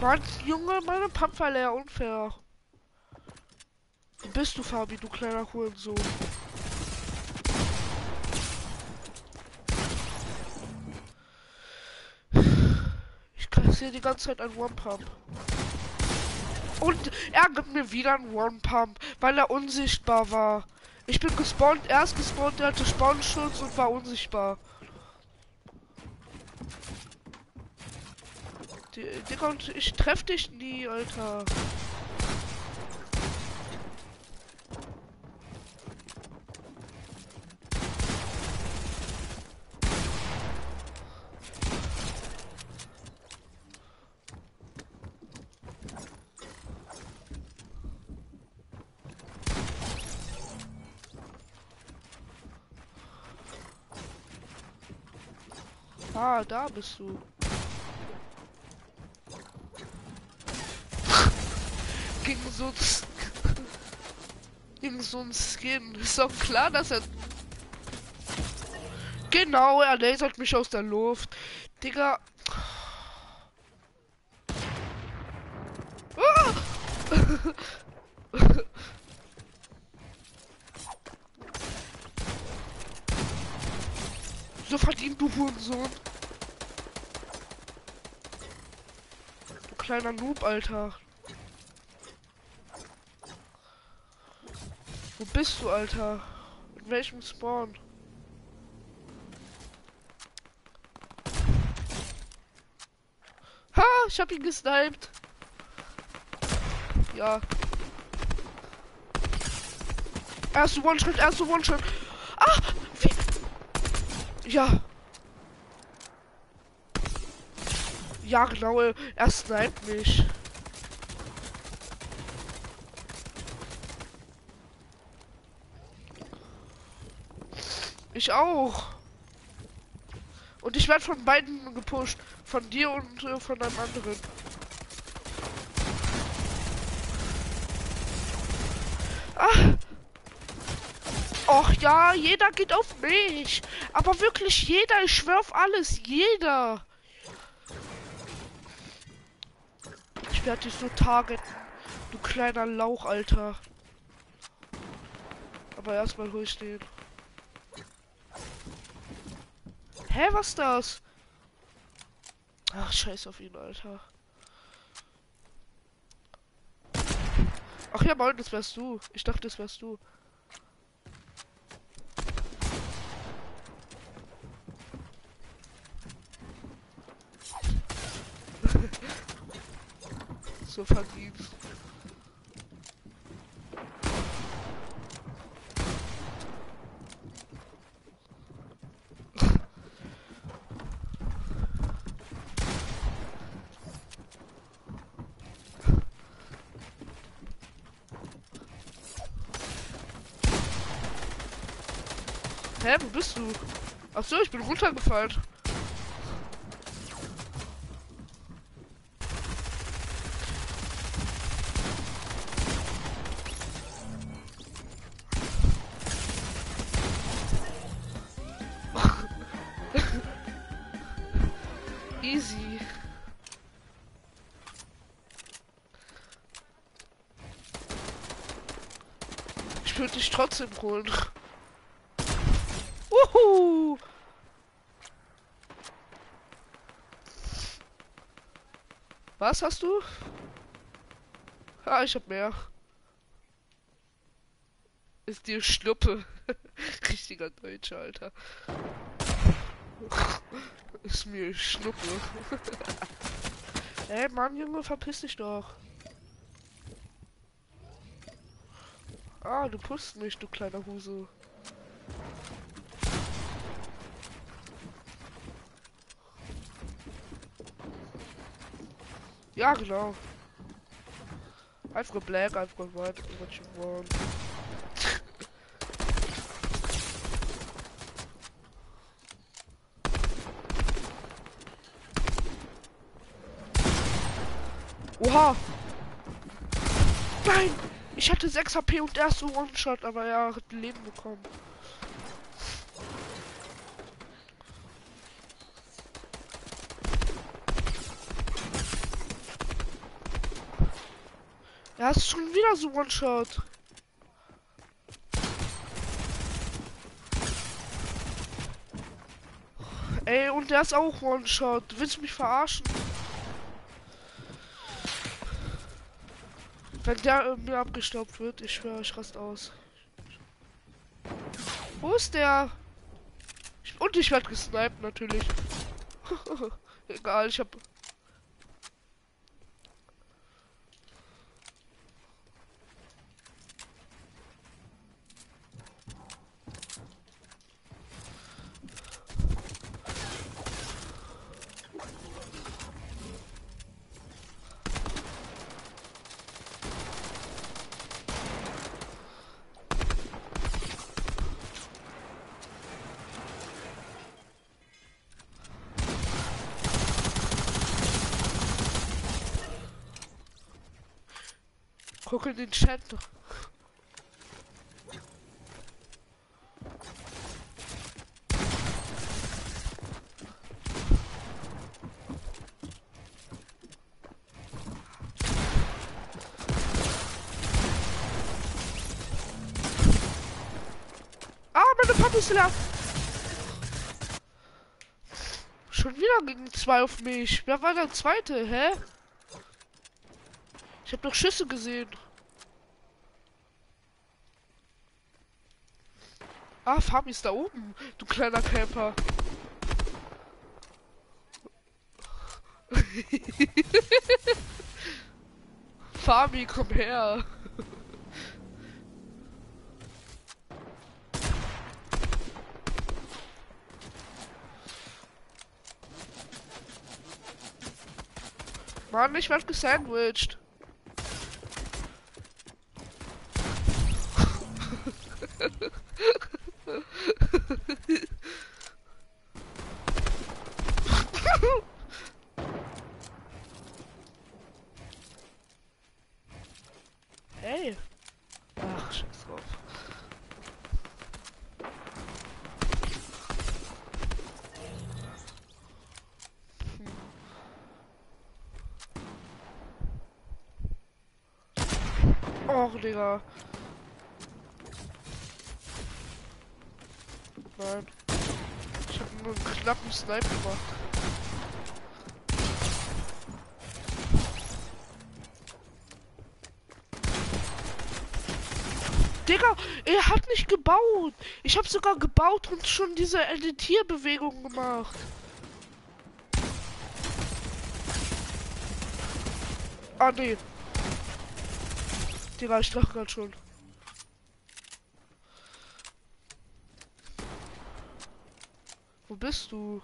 Mann, Junge, meine Pump war leer unfair. Wo bist du, Fabi, du kleiner Hurensohn? Ich kassiere die ganze Zeit einen One-Pump. Und er gibt mir wieder einen One-Pump, weil er unsichtbar war. Ich bin gespawnt, erst gespawnt, er hatte Spawnschutz und war unsichtbar. Digga, und ich treff dich nie, Alter. Ah, da bist du. Gegen so gegen so ein Skin. Ist doch klar, dass er Genau, er lasert mich aus der Luft. Digga. Ah! so verdient du Hurensohn. Du kleiner Noob, Alter. Wo bist du, Alter? In welchem Spawn? Ha, ich hab ihn gesniped. Ja. Erste One-Shot, erste One-Shot. Ah, wie? Ja. Ja, genau, er sniped mich. Ich auch. Und ich werde von beiden gepusht. Von dir und äh, von einem anderen. Ach. Och ja, jeder geht auf mich. Aber wirklich jeder, ich schwör auf alles, jeder. Ich werde dich so targeten. Du kleiner Lauch, Alter. Aber erstmal hol ich den. Hä, was ist das? Ach, scheiß auf ihn, Alter. Ach ja, moin, das wärst du. Ich dachte, das wärst du. so verdient. Bist du? Ach so, ich bin runtergefallen. Easy. Ich würde dich trotzdem holen. Was hast du? Ah, ich hab mehr. Ist dir Schnuppe. Richtiger Deutscher, Alter. Ist mir Schnuppe. Ey, Mann, Junge, verpiss dich doch. Ah, du pusst mich, du kleiner Huse. Ja, genau. I've got black, I've white, what you want. Oha! Nein! Ich hatte 6 HP und erst so One-Shot, aber er hat Leben bekommen. Er ist schon wieder so One-Shot. Ey, und der ist auch One-Shot. Willst du mich verarschen? Wenn der äh, mir abgestaubt wird, ich schwöre, ich rast aus. Wo ist der? Ich, und ich werde gesniped natürlich. Egal, ich hab. Guck in den Chat. Ah, meine Pappe ist leer. Schon wieder gegen zwei auf mich. Wer war der zweite, hä? Ich habe doch Schüsse gesehen. Fabi ist da oben, du kleiner Camper. Fabi, komm her. Mann, ich werd gesandwiched. hey. Ach, scheiß drauf. Och, Digga. Nein. Ich hab nur Snipe gemacht. Digga, er hat nicht gebaut. Ich habe sogar gebaut und schon diese Editierbewegung gemacht. Ah, nee. Digga, ich dachte gerade schon. Wo bist du?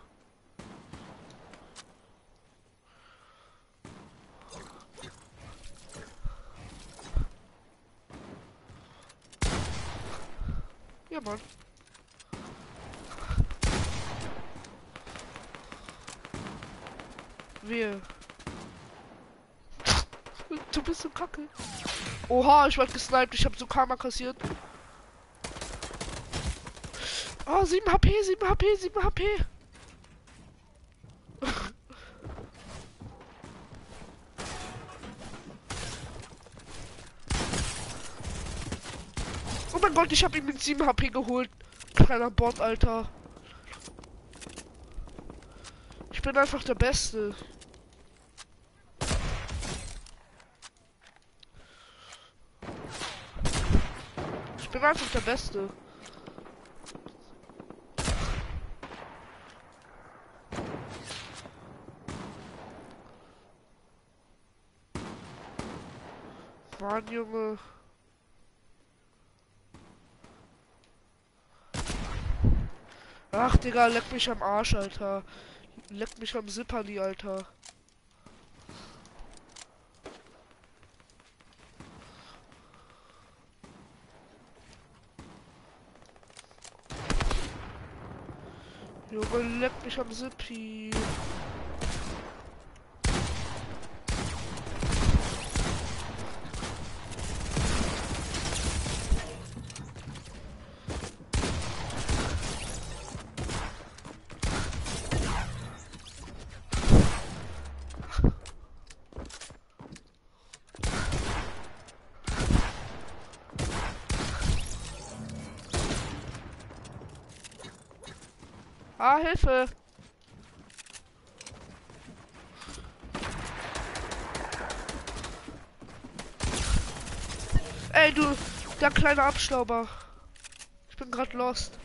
Ja, Mann. Wehe. Du bist so kacke. Oha, ich werd gesniped. Ich hab so Karma kassiert. Oh, 7 HP, 7 HP, 7 HP. Oh mein Gott, ich hab ihn mit 7 HP geholt. Kleiner Bot, Alter. Ich bin einfach der Beste. Ich bin einfach der Beste. Mann, Junge. Ach, Digga, leck mich am Arsch, Alter. Leck mich am Zipperli, Alter. Leck mich am Zippi. Ah, Hilfe! Ey, du, der kleine Abstauber. Ich bin gerade lost.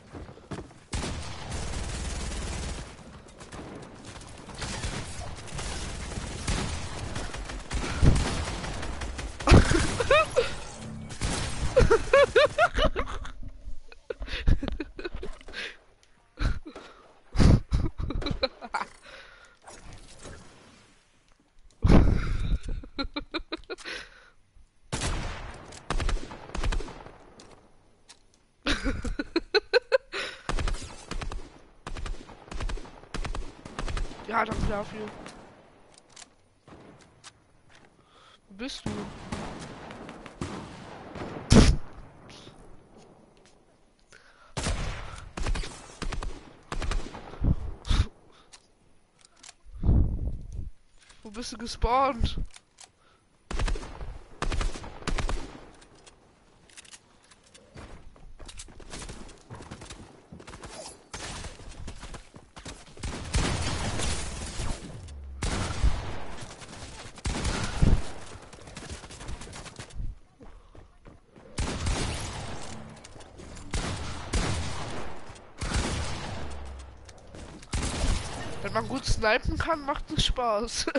Ja, danke dafür. Wo bist du? Wo bist du gespawnt? Wenn man gut snipen kann, macht es Spaß.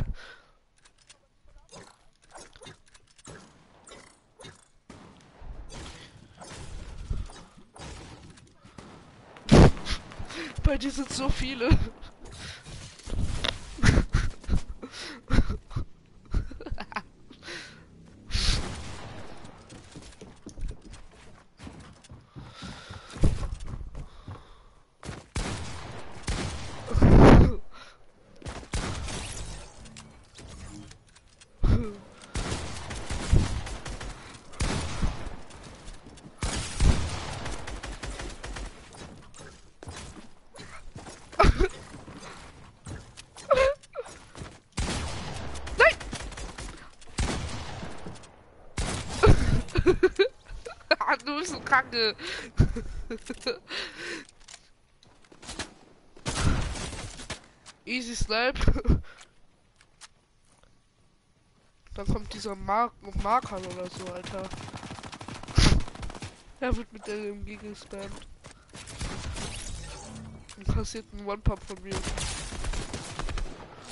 Bei dir sind so viele. Ah, du bist so kacke. Easy Snipe. Dann kommt dieser Mark Marker oder so, Alter. Er wird mit der MG gespammt. Und passiert ein One-Pump von mir.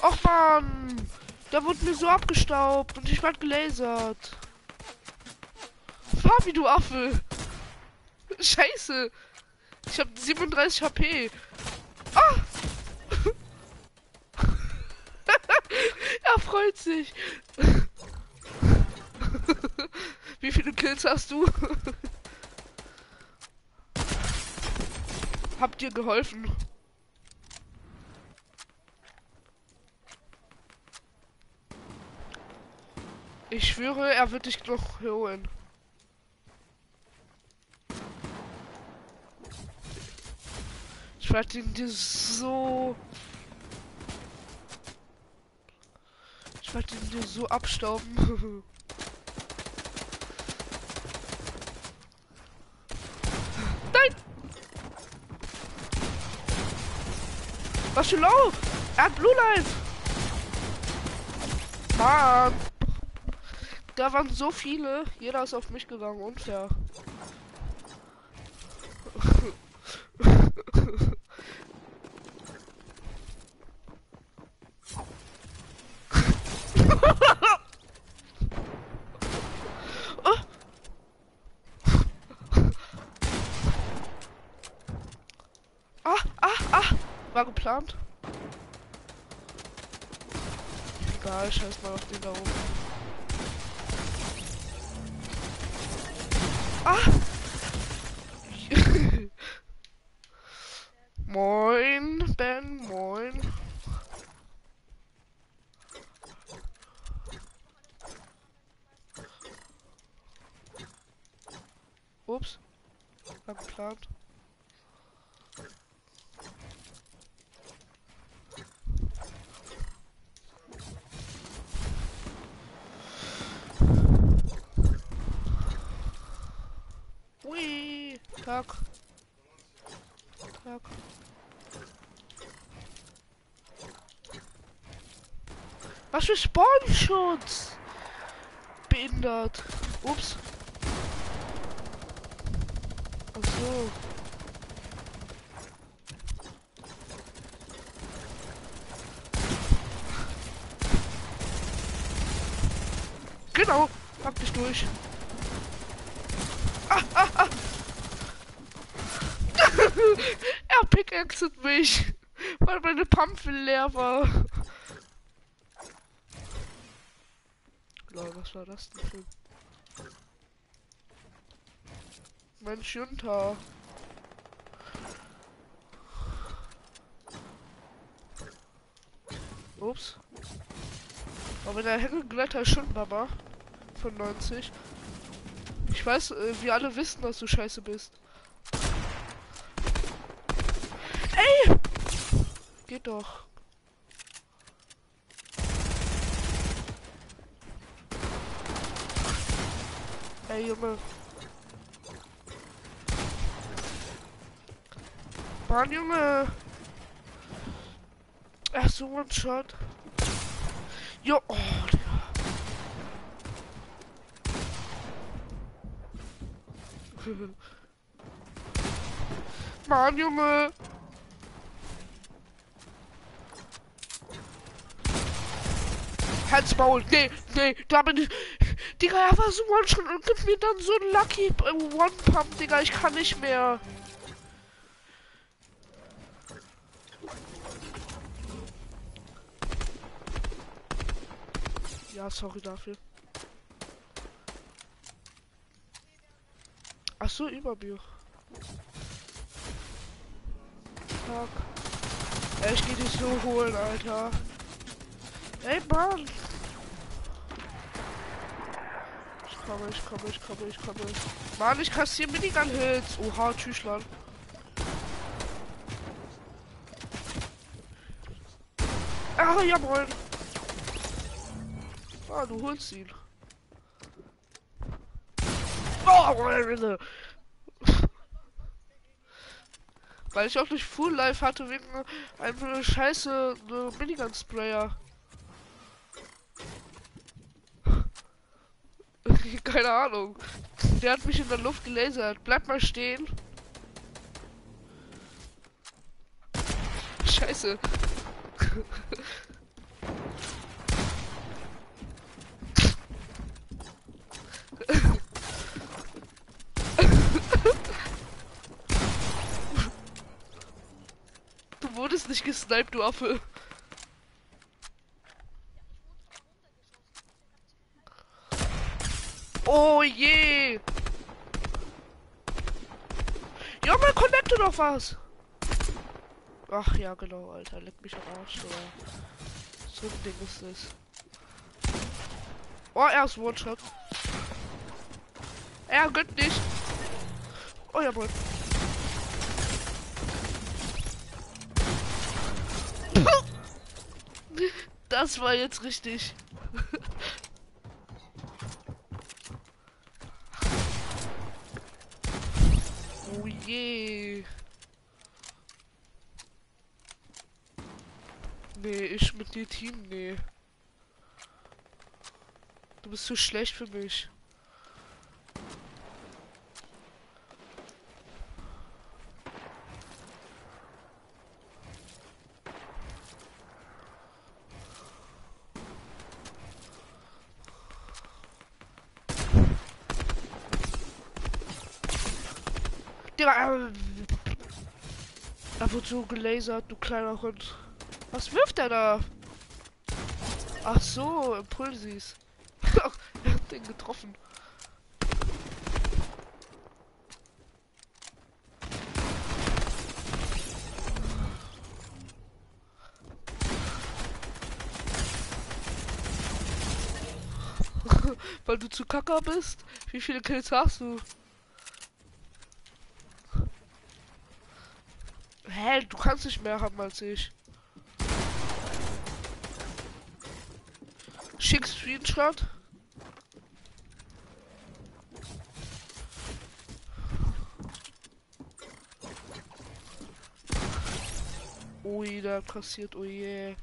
Och man! Der wurde mir so abgestaubt und ich werd gelasert. Wie du Affe! Scheiße! Ich hab 37 HP. Ah! er freut sich. Wie viele Kills hast du? Habt ihr geholfen? Ich schwöre, er wird dich noch holen. Ich werde ihn dir so... Ich werde dir so abstauben. Nein! Was für low? Er hat Blue Life! Mann! Da waren so viele. Jeder ist auf mich gegangen. Unfair. Oh. Ah, ah, ah. War geplant. Egal, scheiß mal auf den da oben. Ah! moin, Ben, moin. Ups. War geplant. Hui. Tag. Tag. Was für Spawnschutz? Behindert. Ups. Ach so. Genau. Pack dich durch. Ah, ah, ah. er pickaxet mich, weil meine Pampe leer war. Lol, was war das denn für... Mensch, Junta. Ups. Aber der Hängegleiter ist schon Baba. Von 90. Ich weiß, äh, wir alle wissen, dass du scheiße bist. Ey! Geht doch. Ey, Junge. Mann, Junge. Ach so, One-Shot. Jo, oh, Digga. Mann, Junge. Halsmaul. Nee, nee, da bin ich. Digga, er war so One-Shot und gibt mir dann so ein Lucky One-Pump, Digga. Ich kann nicht mehr. Ja, sorry dafür. Ach so, Überbier. Fuck. Ey, ich geh dich so holen, Alter. Ey, Mann. Komme, ich komme, ich komme, ich komme. Mann, ich kassiere Minigun-Hits. Oha, Tschüssland. Ah, jawohl. Ah, du holst ihn. Oh, Weil ich auch nicht Full Life hatte wegen einem scheiße ne, Keine Ahnung. Der hat mich in der Luft gelasert. Bleib mal stehen. Scheiße. Du wurdest nicht gesniped, du Affe. Oh je! Ja, mal connecte doch was! Ach ja, genau, Alter. Leck mich am Arsch, oder? So ein Ding ist es. Oh, er ist One-Shot. Er gönnt nicht. Oh, jawohl. Das war jetzt richtig. je. Nee, ich mit dir Team, nee. Du bist zu schlecht für mich. Digga, äh, so gelasert, du kleiner Hund. Was wirft er da? Ach so, Impulsis. er hat den getroffen. Weil du zu kacker bist? Wie viele Kills hast du? Hä, du kannst nicht mehr haben als ich. Schick Screenshot. Ui, da passiert, oh je.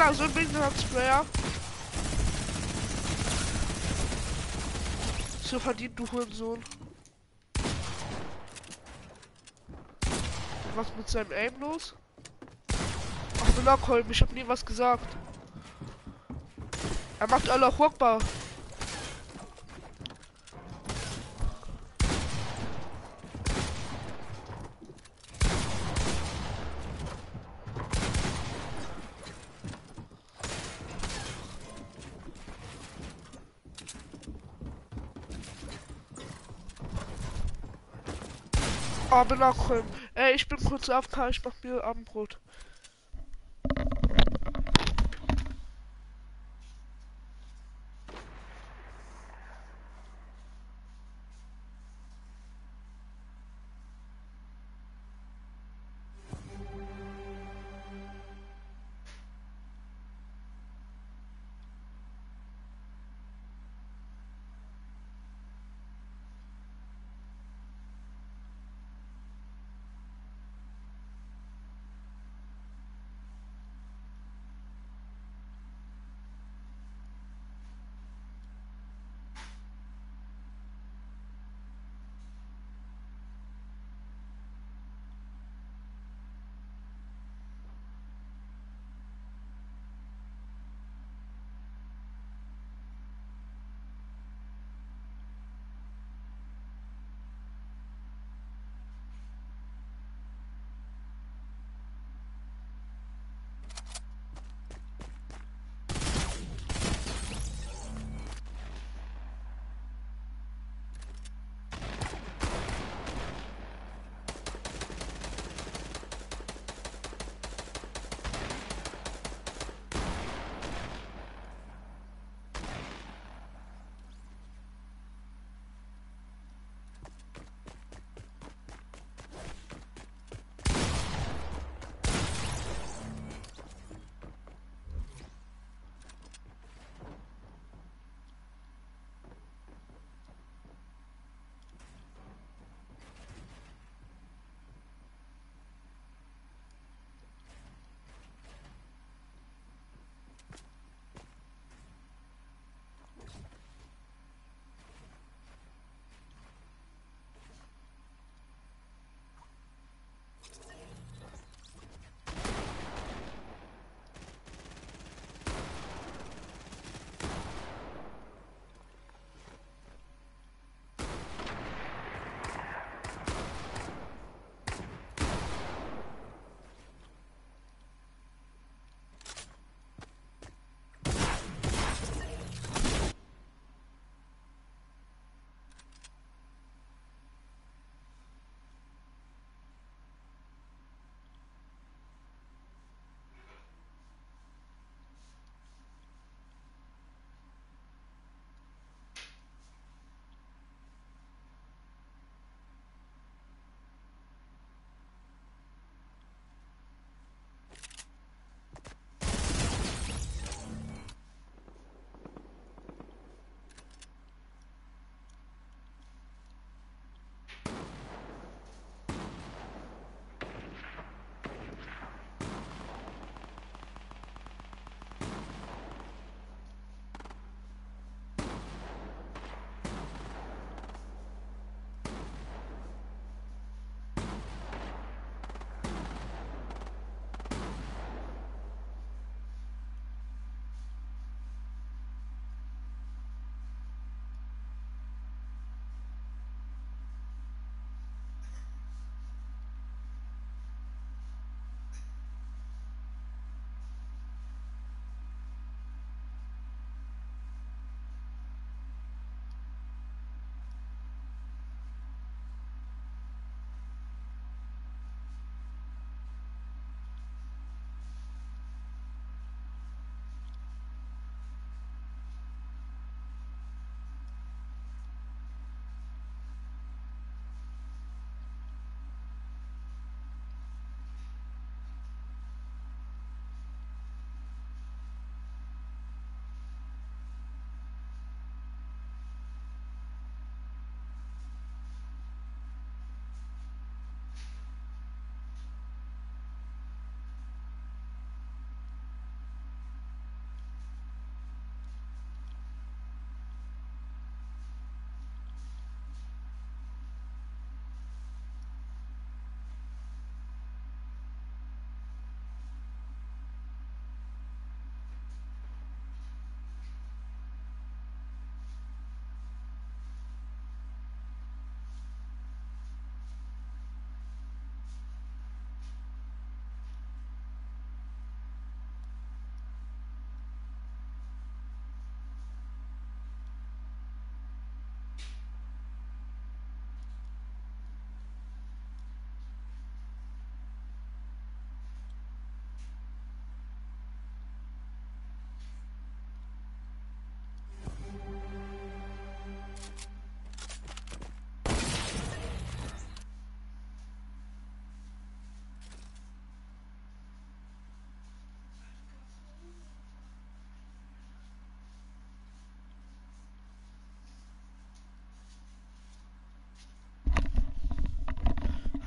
Digga, so ein Blinkenhand-Sprayer. So verdient du Hurensohn. Was mit seinem Aim los? Ach, Blockholm, ich hab nie was gesagt. Er macht Allah Akbar. Oh, bin auch Ey, ich bin kurz auf ich mach mir Abendbrot.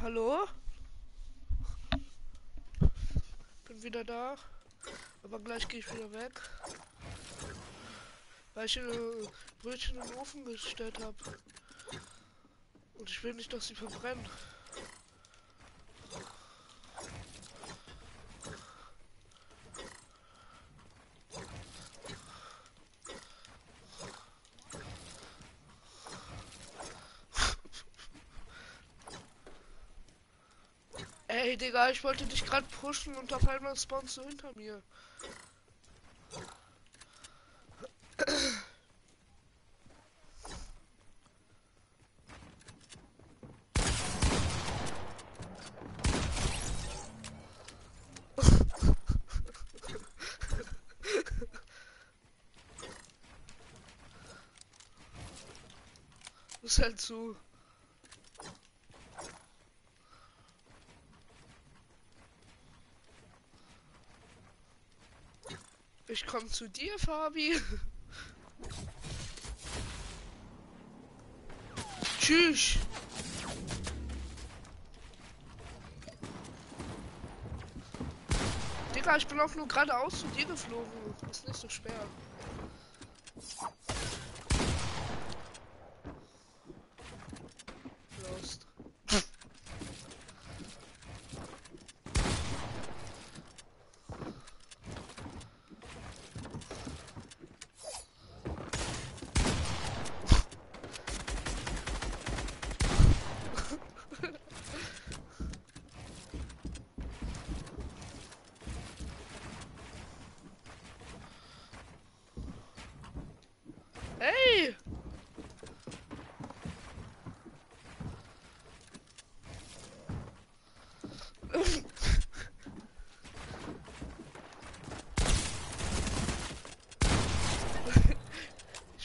Hallo? Bin wieder da. Aber gleich gehe ich wieder weg. Weil ich äh, Brötchen in den Ofen gestellt habe. Und ich will nicht, dass sie verbrennen. Ey, Digga, ich wollte dich gerade pushen und auf einmal spawnst du hinter mir. ist halt so. Ich komme zu dir, Fabi. Tschüss. Digga, ich bin auch nur geradeaus zu dir geflogen. Ist nicht so schwer.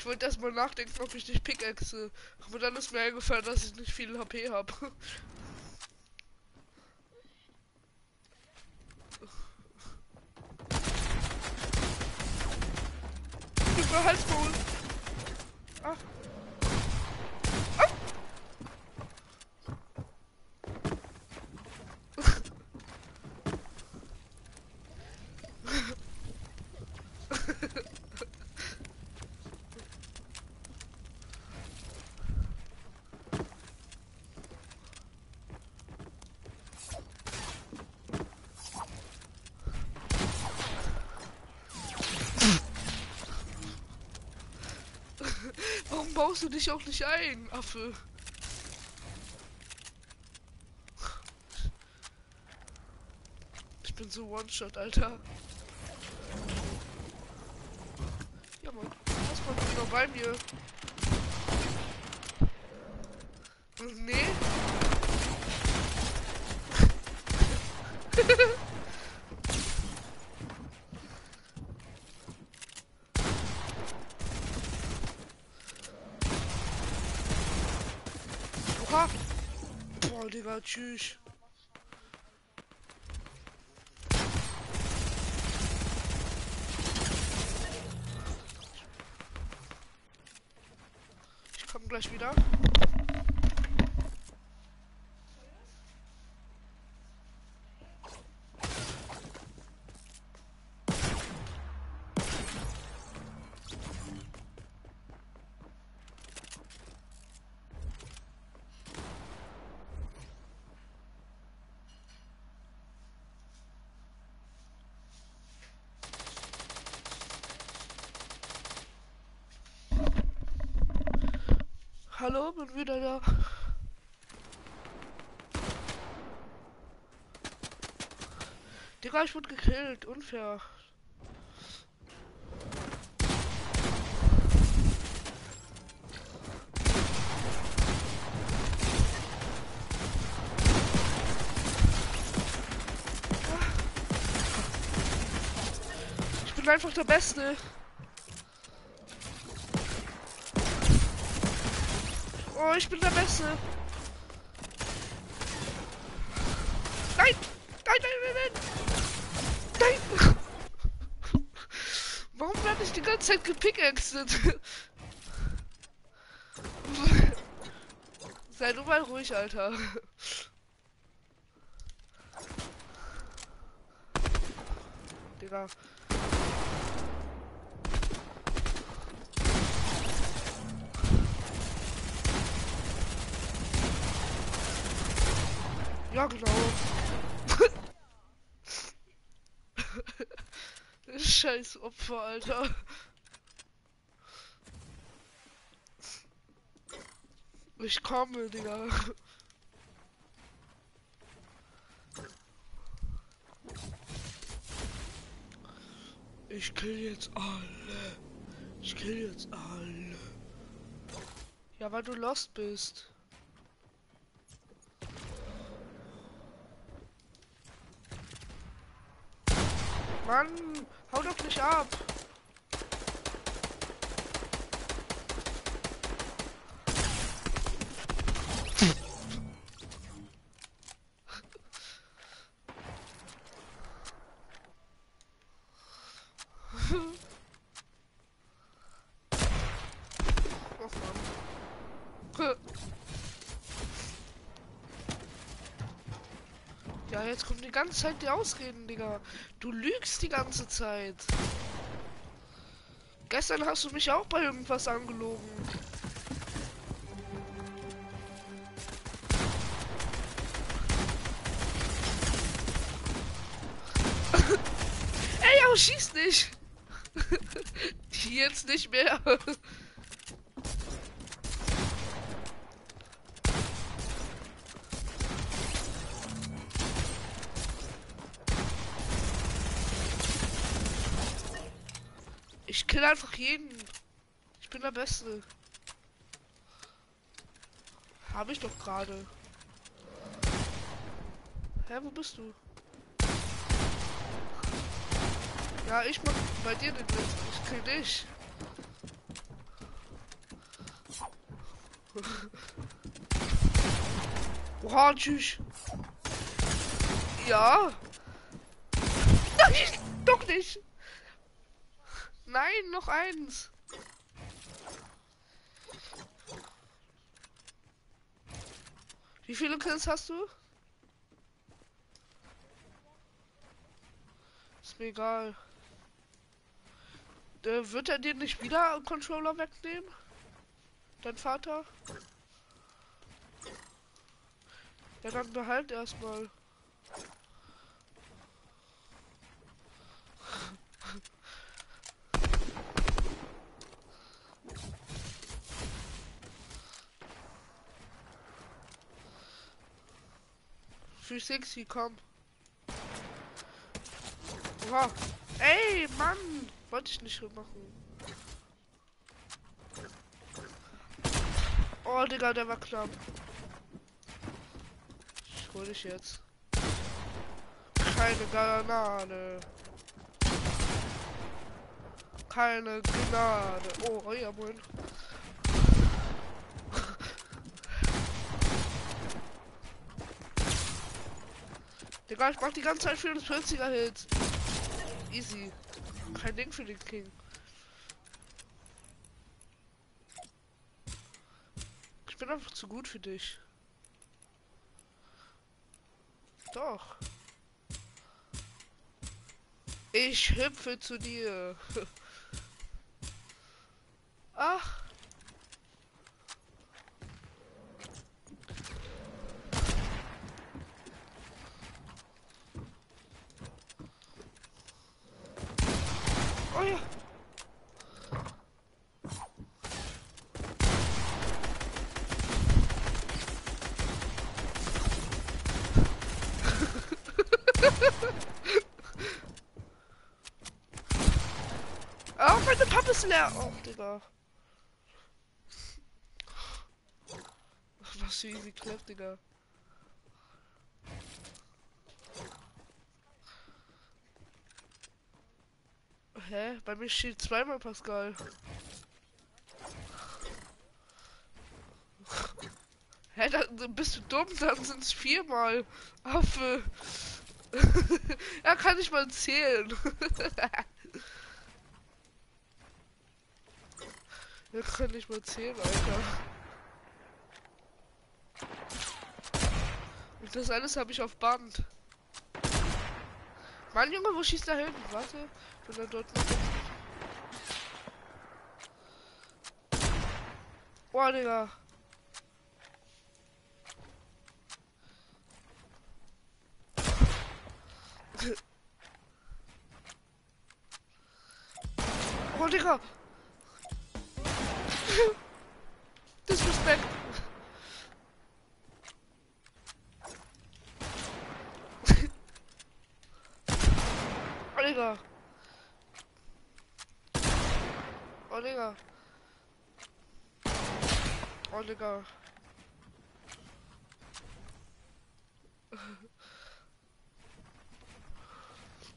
wollte erstmal nachdenken, ob ich nicht Pickaxe. Aber dann ist mir eingefallen, dass ich nicht viel HP habe. Über Halsmaul. Ah. baust du dich auch nicht ein, Affe? Ich bin so One-Shot, Alter. Ja, Mann. Was man wieder bei mir? Nee. Digga, tschüss. Ich komme gleich wieder. Hallo, bin wieder da. Digga, ich wurde gekillt. Unfair. Ich bin einfach der Beste. Oh, ich bin der Beste. Nein! Nein, nein, nein, nein! Nein! Warum werde ich die ganze Zeit gepickaxed? Sei du mal ruhig, Alter. Digga. Ja, genau. Scheiß Opfer, Alter. Ich komme, Digga. Ich kill jetzt alle. Ich kill jetzt alle. Ja, weil du lost bist. Mann, hau doch nicht ab. Ja, jetzt kommt die ganze Zeit die Ausreden, Digga. Du lügst die ganze Zeit. Gestern hast du mich auch bei irgendwas angelogen. Ey, aber schieß nicht. Jetzt nicht mehr. Ich kill einfach jeden. Ich bin der Beste. Habe ich doch gerade. Hä, wo bist du? Ja, ich mach bei dir den Witz. Ich kill dich. Boah, tschüss. Ja. Nein, noch eins. Wie viele Kills hast du? Ist mir egal. Äh, wird er dir nicht wieder einen Controller wegnehmen? Dein Vater? Ja, dann behalt erstmal. mal. 360, komm. Wow. Ey, Mann. Wollte ich nicht machen. Oh, Digga, der war knapp. Ich hol dich jetzt. Keine Granate. Keine Gnade. Oh, euer Moin. Digga, ich mach die ganze Zeit 44er Hits. Easy. Kein Ding für den King. Ich bin einfach zu gut für dich. Doch. Ich hüpfe zu dir. Ach. Oh ja. Oh, meine Pappe ist leer. Oh, Digga. Was für easy Clip, Digga. Hä? Bei mir steht zweimal Pascal. Hä, dann bist du dumm, dann sind es viermal. Affe. ja, kann ich mal zählen. ja, kann ich mal zählen, Alter. Und das alles habe ich auf Band. Mann, Junge, wo schießt er hin? Warte, wenn er dort noch. Boah, Digga. Oh, Digga. Disrespect. Digga. Oh, Digga. Oh, Digga.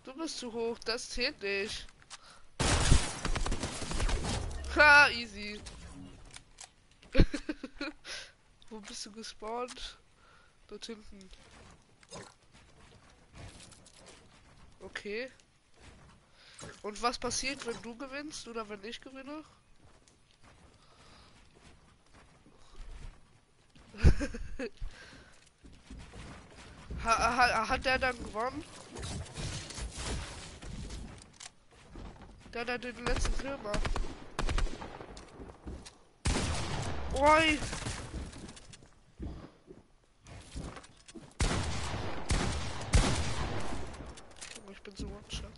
Du bist zu hoch, das zählt nicht. Ha, easy. Wo bist du gespawnt? Dort hinten. Okay. Und was passiert, wenn du gewinnst oder wenn ich gewinne? ha, ha, hat der dann gewonnen? Der hat den letzten Kill gemacht. Oi! Ich bin so One-Shot.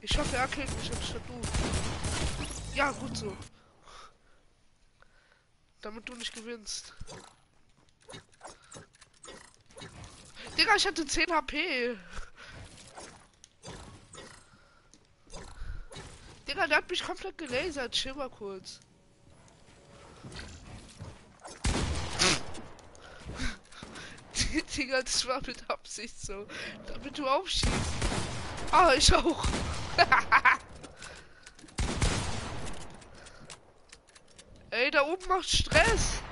Ich hoffe, er killt mich anstatt du. Ja, gut so. Damit du nicht gewinnst. Digga, ich hatte 10 HP. Digga, der hat mich komplett gelasert. Chill mal kurz. Digga, das war mit Absicht so. Damit du aufschießt. Ah, ich auch. Ey, da oben macht Stress.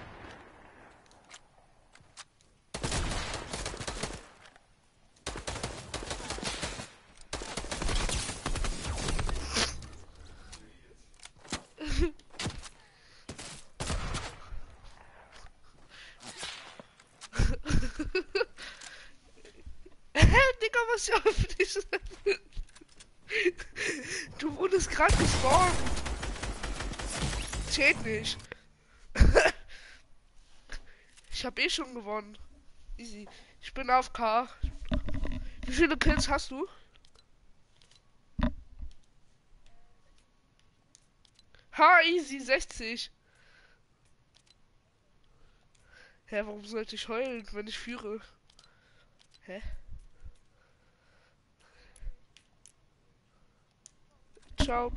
Was ja dich Du wurdest gerade gespawnt. Zählt nicht. ich habe eh schon gewonnen. Easy. Ich bin auf K. Wie viele Kills hast du? Ha, easy, 60. Hä, warum sollte ich heulen, wenn ich führe? Hä? Ciao.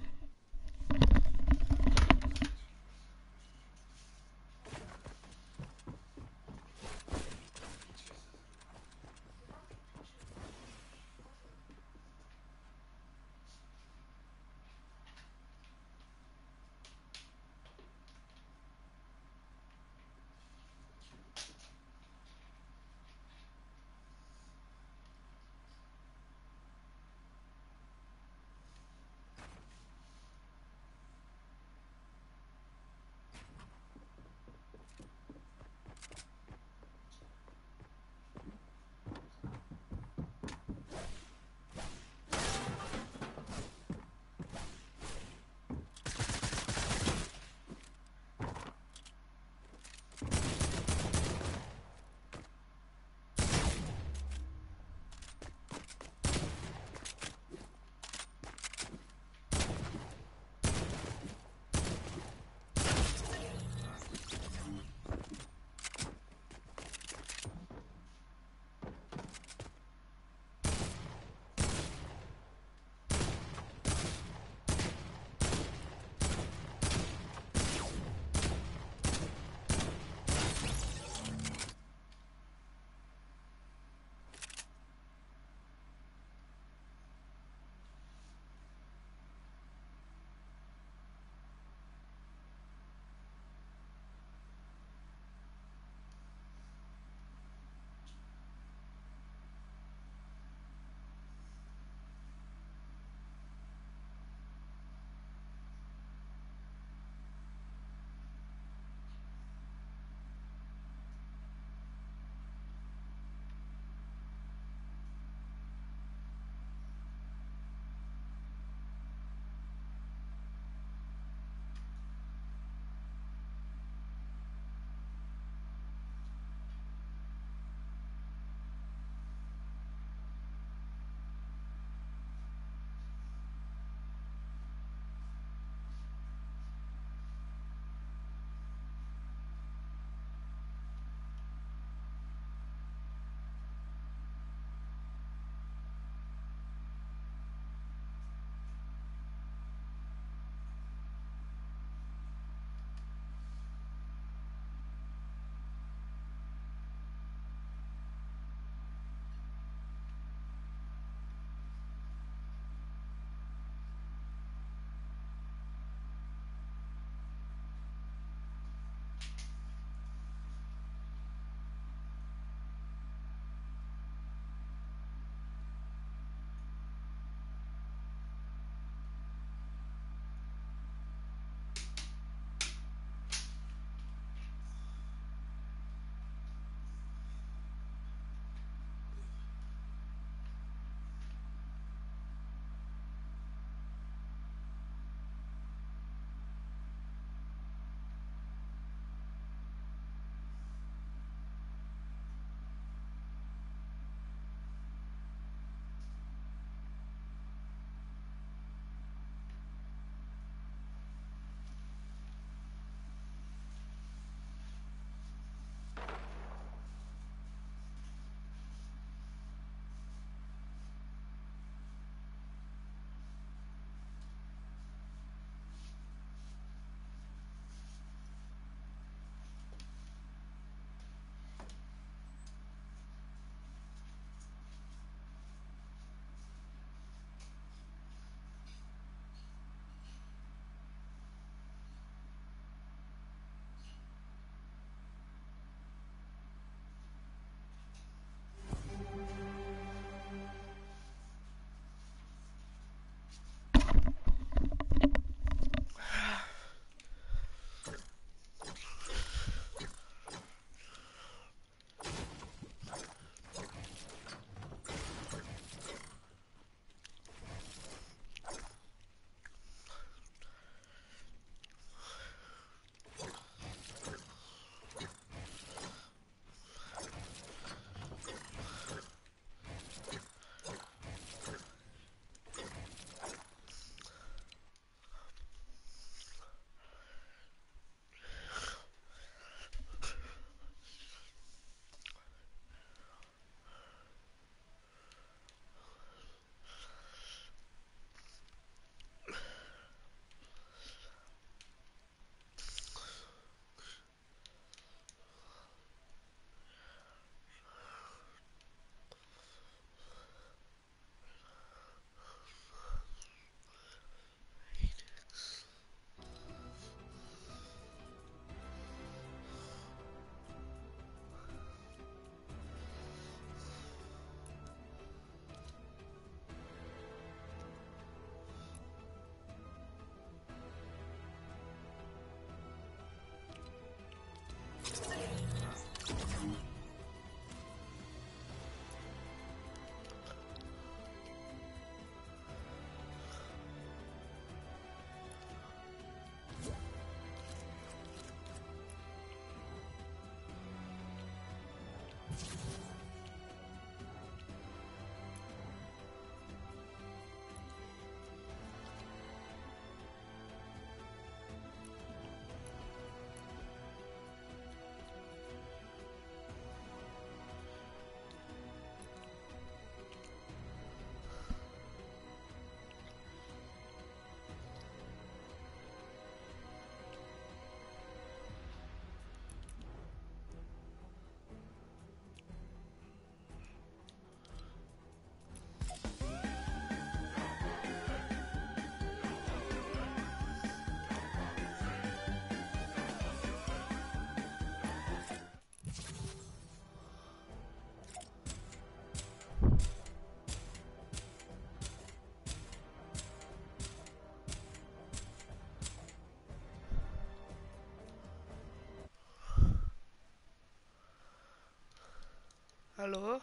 Hallo?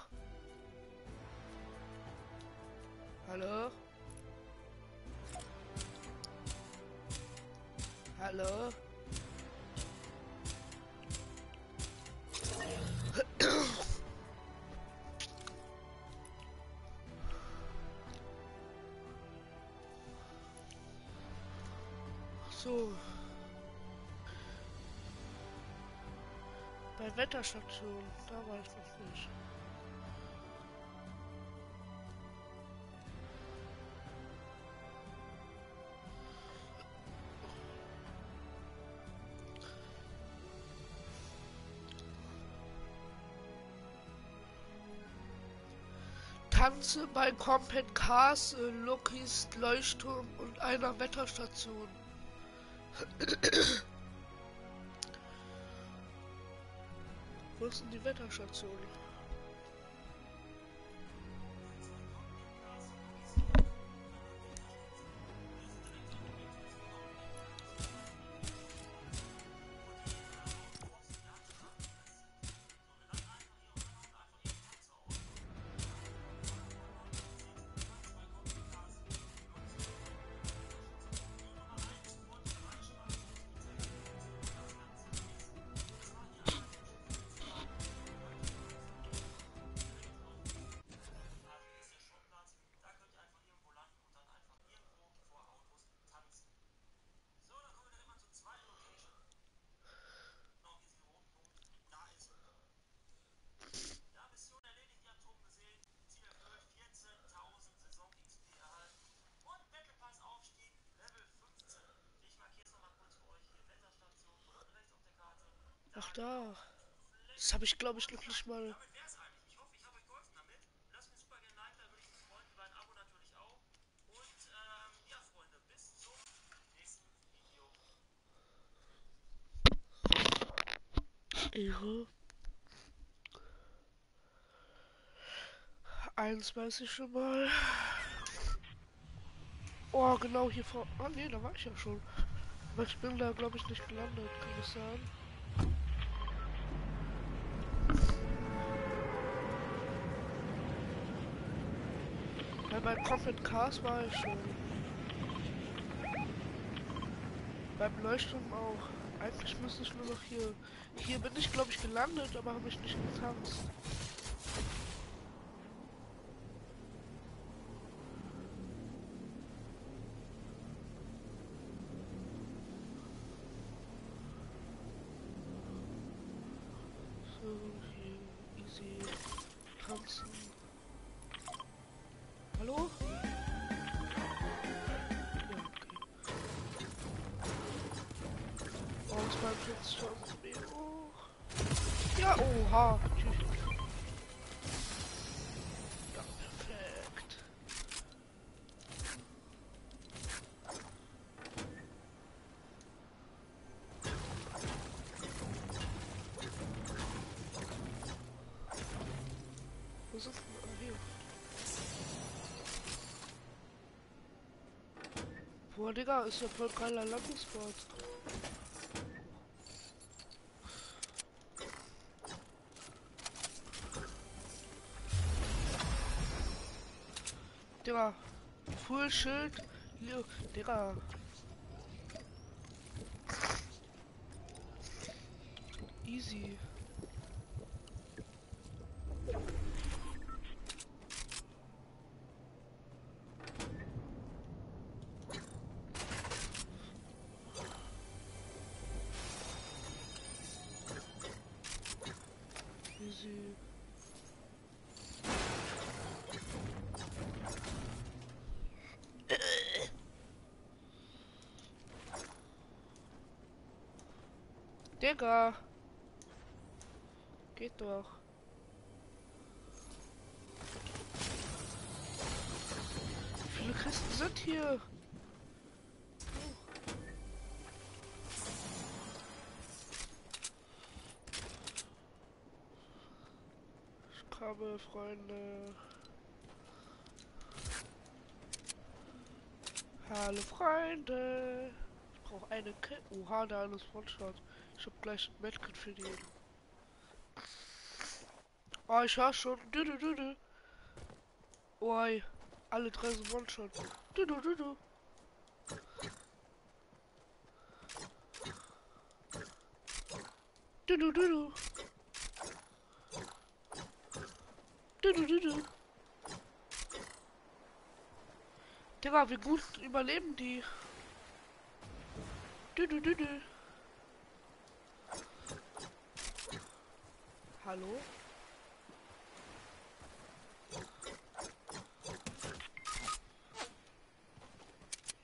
Hallo? Hallo? So. Wetterstation, da war ich noch nicht. Tanze bei Compact Cars, äh, Lokis, Leuchtturm und einer Wetterstation. Ist denn die Wetterstation? Ach da. Das habe ich glaube ich noch nicht mal. Ja. Eins weiß ich schon mal. Oh, genau hier vor. Ah, nee, da war ich ja schon. Aber ich bin da, glaube ich, nicht gelandet, kann das sein? Bei Prophet Cars war ich schon. Beim Leuchtturm auch. Eigentlich müsste ich nur noch hier. Hier bin ich, glaube ich, gelandet, aber habe ich nicht getanzt. Digga, ist ja voll geiler Landesport. Digga, Full Schild. Digga. Easy. Digga. Geht doch. Wie viele Kisten sind hier? Ich komme, Freunde. Hallo, Freunde. Ich brauche eine Kette. Oha, da ist One-Shot. Ich hab gleich ein Medkit für die. Oh, ich höre schon. Du, du, du, du. Oi. Alle drei sind One-Shot. Du, du, du, du. Du, du, du, du. Du, du, du, du. Digga, wie gut überleben die? Du, du, du, du. Hallo?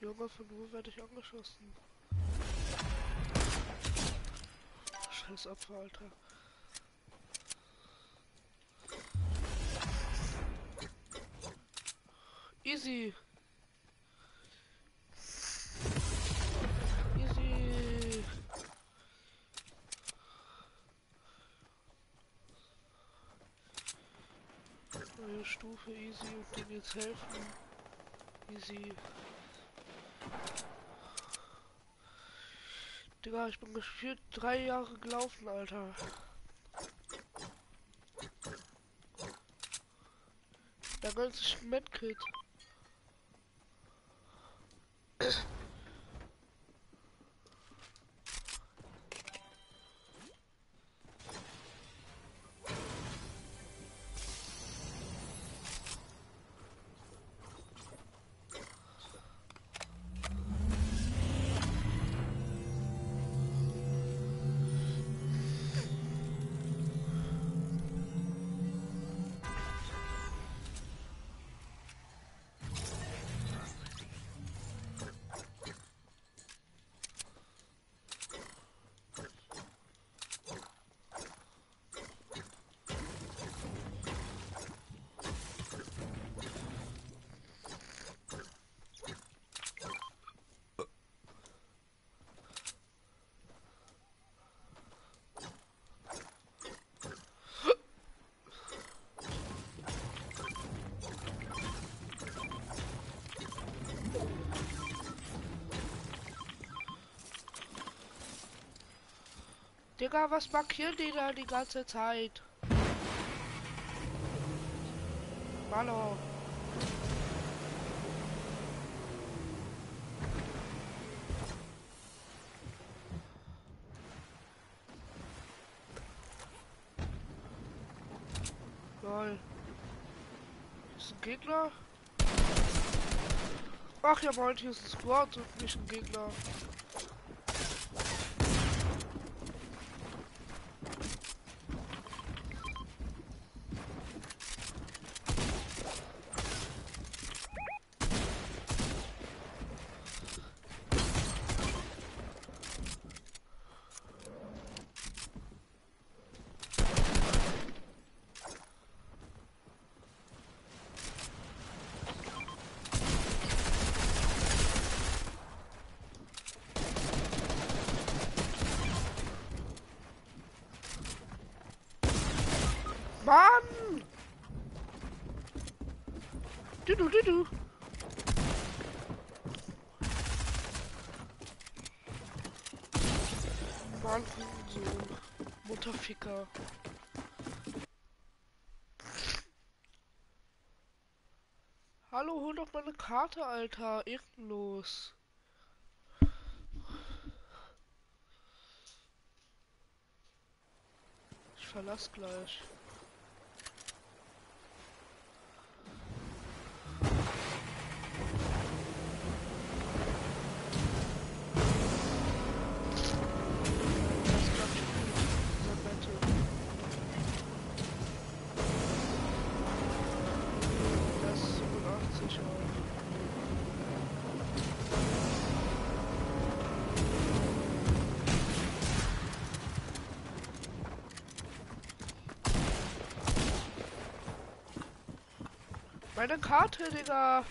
Junge, von wo werde ich angeschossen? Scheiß Opfer, Alter. Easy. Neue Stufe, easy und denen jetzt helfen. Easy. Digga, ich bin gefühlt drei Jahre gelaufen, Alter. Da ganze Medkit. Digga, was markiert die da die ganze Zeit? Hallo. Lol. Ist ein Gegner? Ach ja, meint hier ist ein Squad und nicht ein Gegner. Mann! Du, du, du, du. Mann, so Mutterficker. Hallo, hol doch mal eine Karte, Alter. Ehrenlos. Ich verlass gleich. Karte, Digga.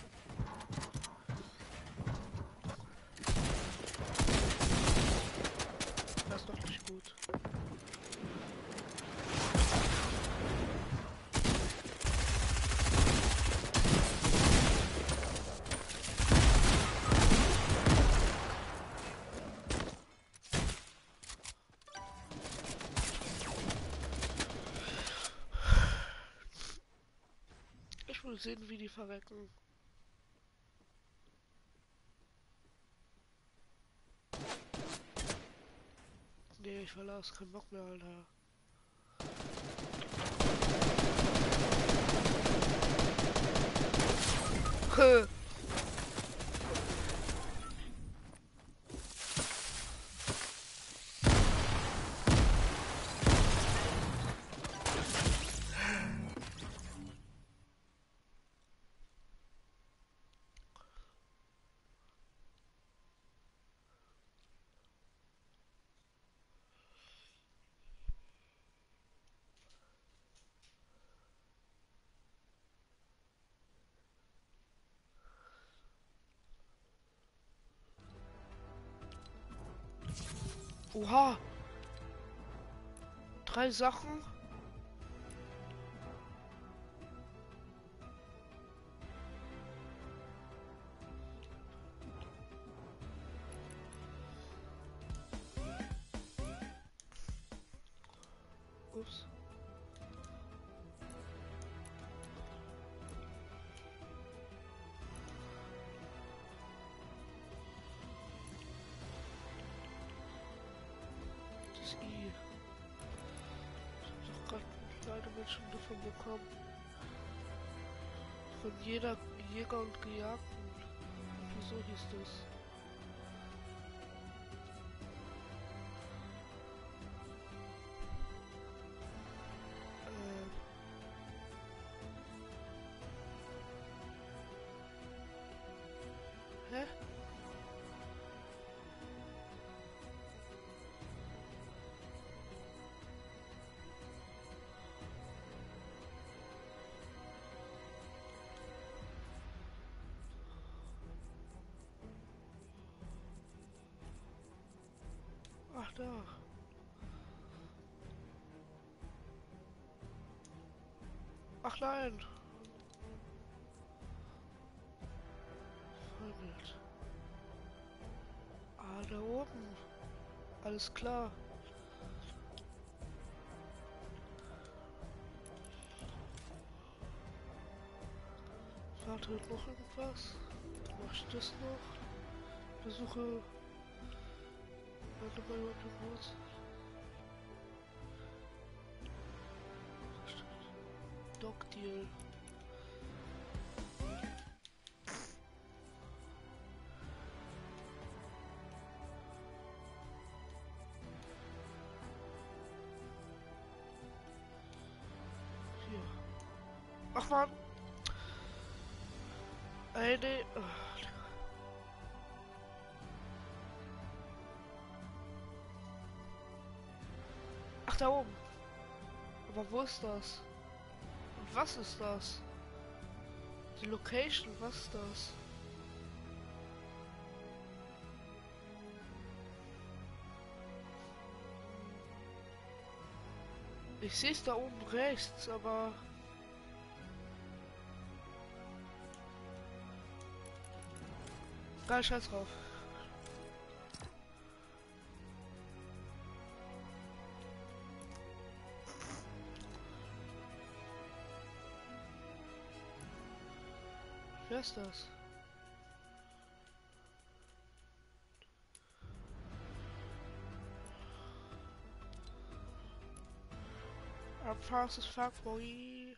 Das ist doch nicht gut. Will sehen, wie die verrecken. Nee, ich verlasse keinen Bock mehr, Alter. Huh. Oha. Drei Sachen. Von jeder Jäger und Gejagten. Wieso hieß das? Ähm. Da. Ach nein. Vollbild. Ah, da oben. Alles klar. Warte noch irgendwas? Mach ich das noch? Besuche Dogdeal. Ach man. Eine. Wo ist das? Und was ist das? Die Location, was ist das? Ich sehe es da oben rechts, aber... Geil, scheiß drauf. Wer ist das? I'm fast as fuck, boy.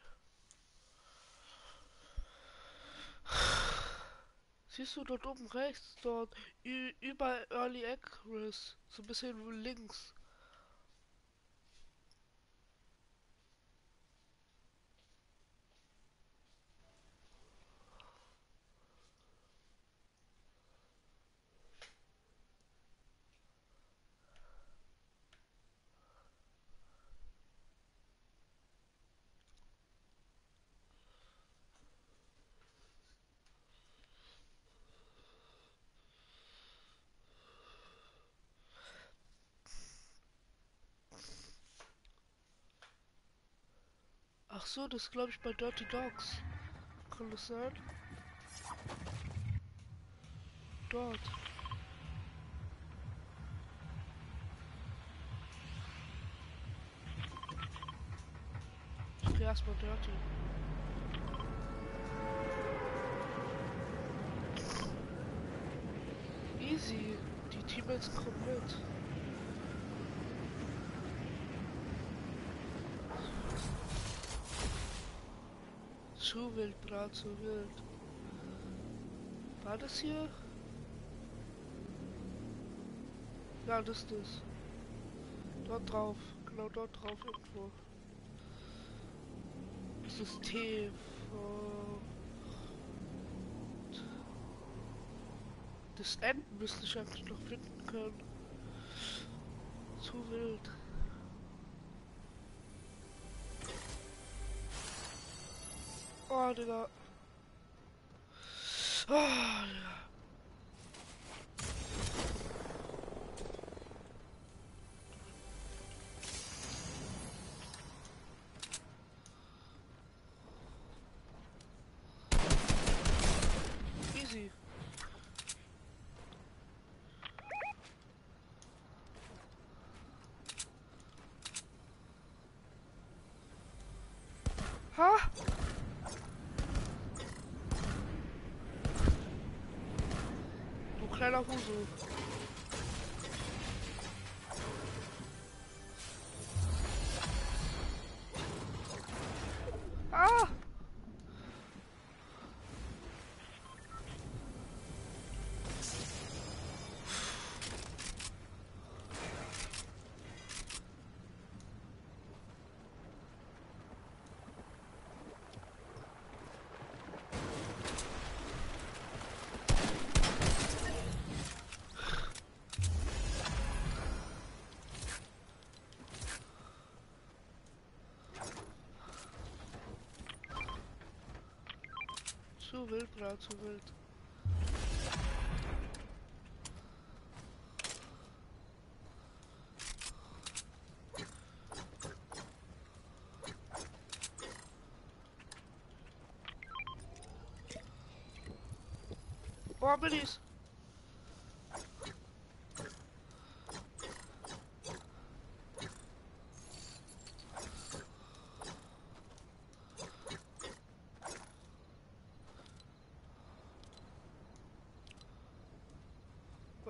Siehst du dort oben rechts, dort über Early Access, so ein bisschen links. Ach so, das glaube ich bei Dirty Dogs. Kann das sein? Dort. Ich gehe erstmal Dirty. Easy, die Teammates kommen mit. Zu wild, Brat, zu wild. War das hier? Ja, das ist das. Dort drauf. Genau dort drauf irgendwo. System. Das Enden müsste ich eigentlich noch finden können. Zu wild. Oh, Digga. Oh, Digga. Easy. Ha? Du kleiner Huso. Ah! Zu wild, bra, zu wild. Oh, Billies.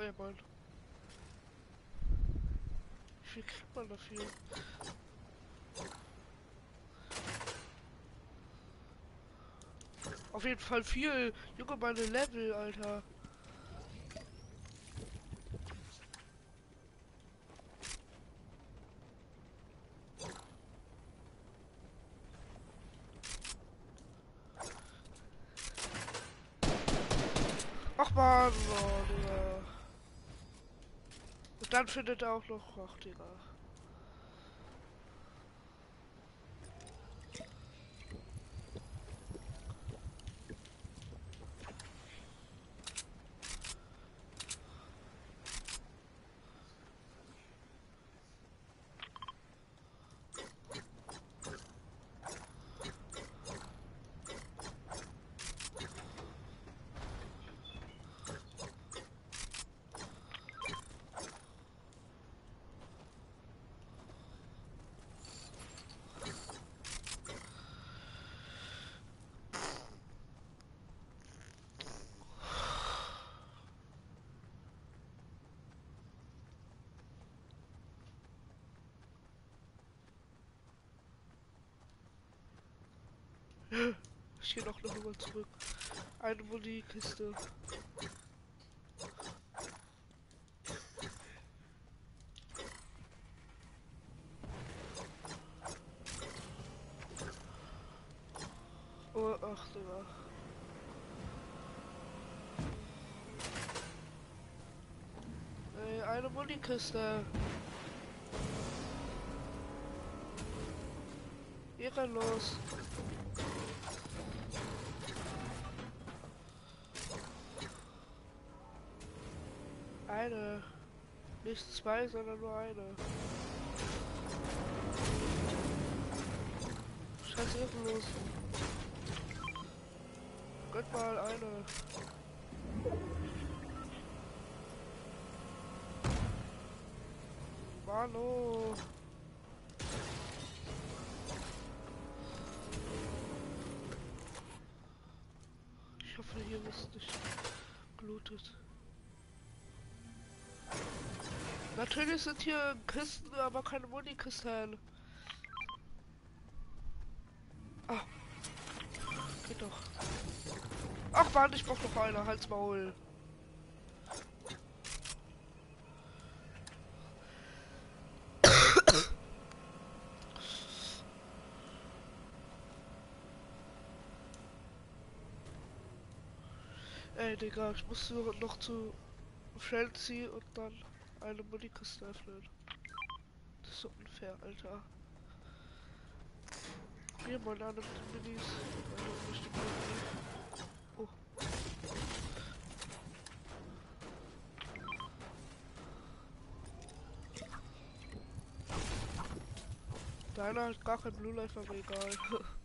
Feuerball. Wie viel kriegt man dafür? Auf jeden Fall viel. Junge, meine Level, Alter. Ach man, oh, Digga. Er auch noch, ach Digga. Ich gehe noch noch mal zurück. Eine Musikiste. Oh, ach, Digga. Ey, eine Musikiste. Ehrenlos. Eine. Nicht zwei, sondern nur eine. Scheiß ehrenlos. Gönnt mal eine. Mano. Natürlich sind hier Kisten, aber keine Munikisten. Ah. Geht doch. Ach man, ich brauch noch eine. Halt's Maul. Ey, Digga, ich muss noch zu Frenzy und dann eine Munikiste öffnen. Das ist so unfair, Alter. Hier mal an mit Minis. Oh. Deiner hat gar kein Blue Life, aber egal.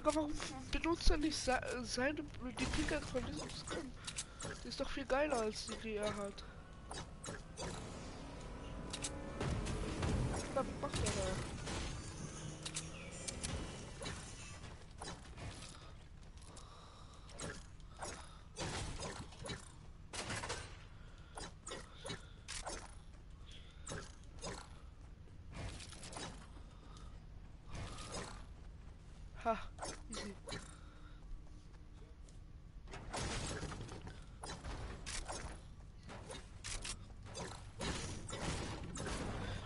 Digga, warum nicht se seine die Pickaxe von diesem Skin? Die ist doch viel geiler als die, die er hat. Was macht er da? Ha, easy.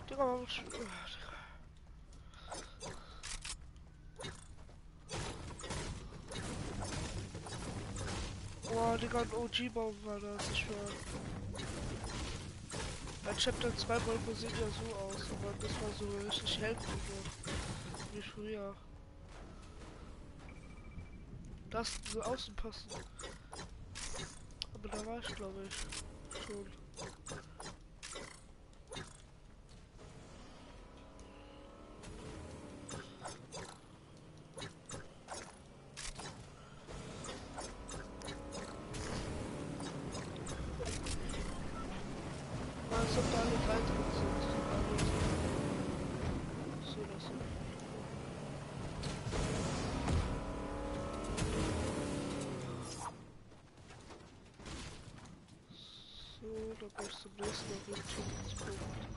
Digga, warum... sch- Ah, Digga. Boah, Digga, ein OG-Baum war das, ich schwör. Bei Chapter 2 Wolke sieht ja so aus, aber das war so richtig so. wie früher. Das so außen passen. Aber da war ich glaube ich schon. Dann bin ich zum nächsten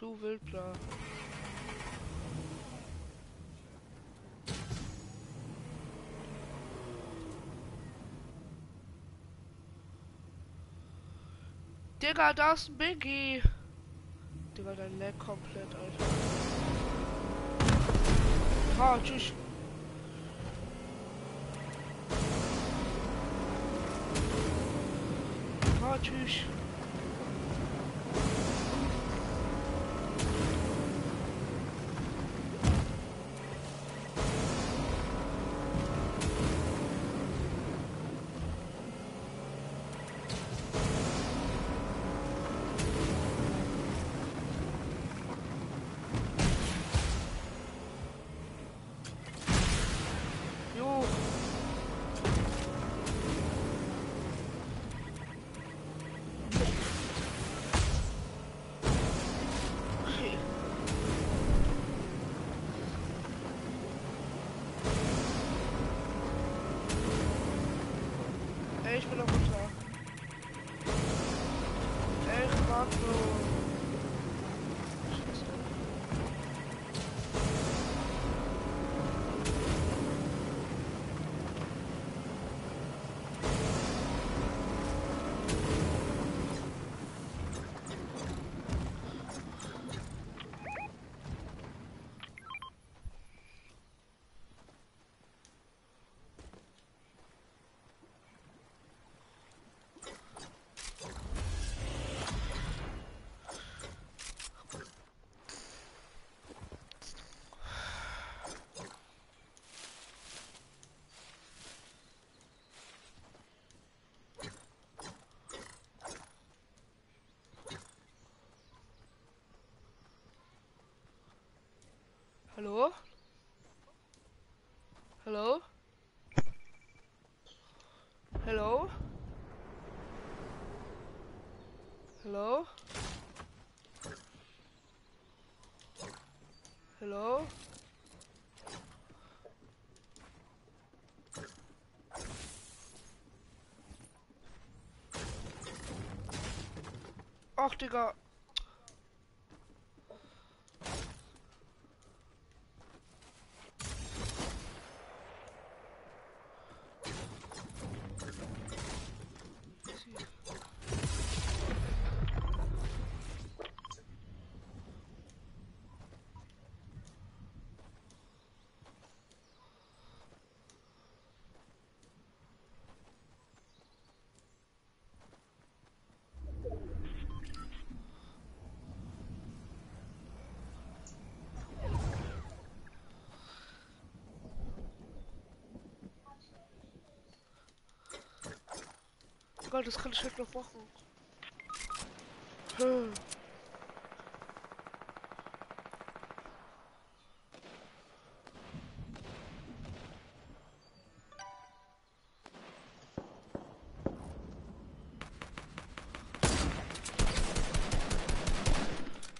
Zu wild klar. Digga, da ist Biggie. Digga, dein Leg komplett, Alter. Ha, tschüss. Ha, tschüss. Hallo? Hallo? Hallo? Hallo? Hallo? Ach, Digga. Gott, das kann ich halt noch machen. Hm.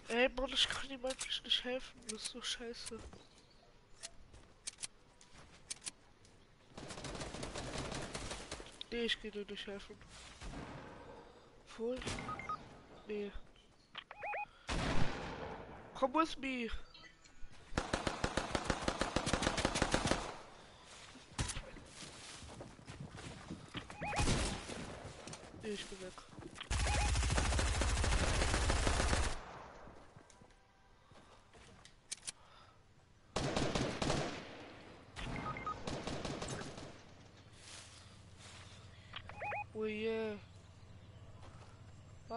Ey, Mann, ich kann ihm eigentlich nicht helfen. Das ist so scheiße. Nee, ich gehe dir nicht helfen. Wohl? Nee. Komm with me. Nee, ich bin weg. Oh yeah. Bye.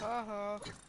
Haha. Didon.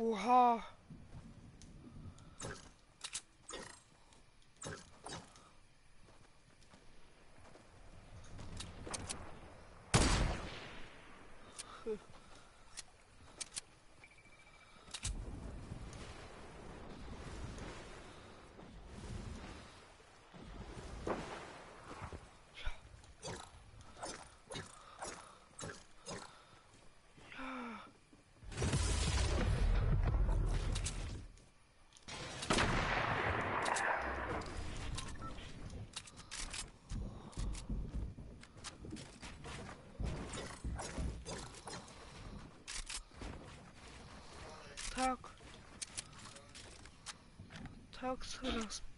五号。Tagsverlassen. Oh,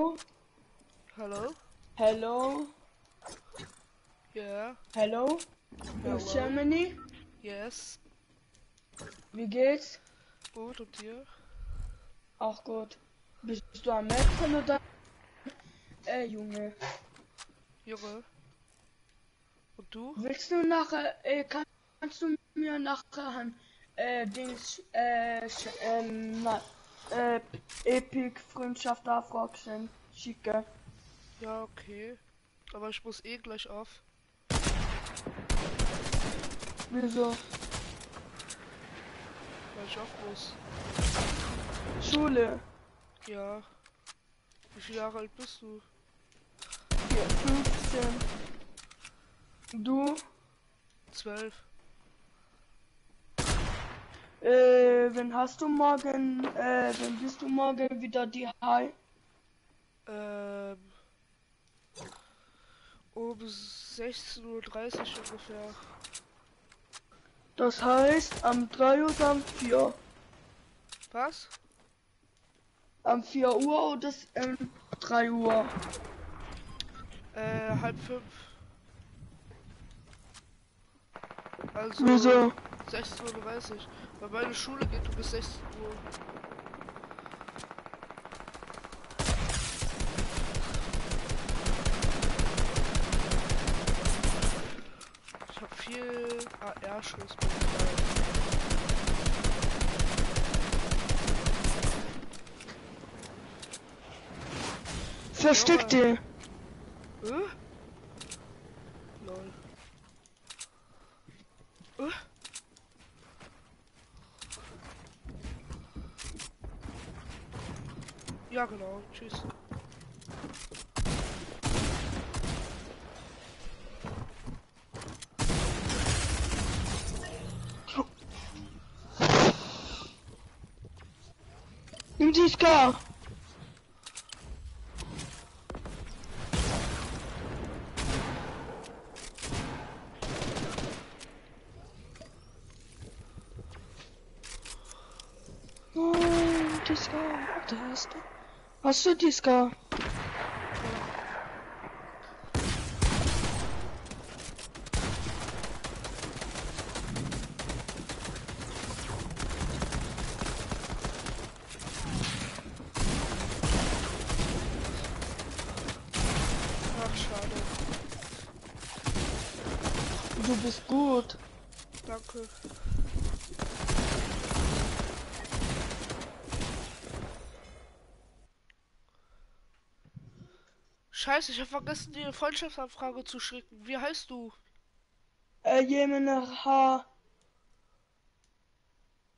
Hello? hello, Yeah. hello. Hello. Aus Germany. Yes. Wie geht's? Gut, und dir? Auch gut. Bist du am Metzen oder? Äh, Junge. Junge. Und du? Willst du nachher, äh, kann, kannst du mir nachher äh, Dings, äh, ähm, äh, Epic Freundschaft Afroxen schicken? Ja, okay. Aber ich muss eh gleich auf. Wieso? Weil ich auf muss. Schule. Ja. Wie viele Jahre alt bist du? Ja, 15. Du? Zwölf. Äh, wenn hast du morgen, äh, wenn bist du morgen wieder die High? Ähm. Um 16.30 Uhr ungefähr. Das heißt, am 3 oder am 4? Was? Am 4 Uhr oder s- ähm, 3 Uhr? Äh, halb fünf. Also Wieso? 16.30 Uhr. Weil meine Schule geht um bis 16 Uhr. Ich hab viel AR-Schuss Versteck dich! Äh? Hast du? Scheiße, ich habe vergessen, dir eine Freundschaftsanfrage zu schicken. Wie heißt du? Äh, Jemen H.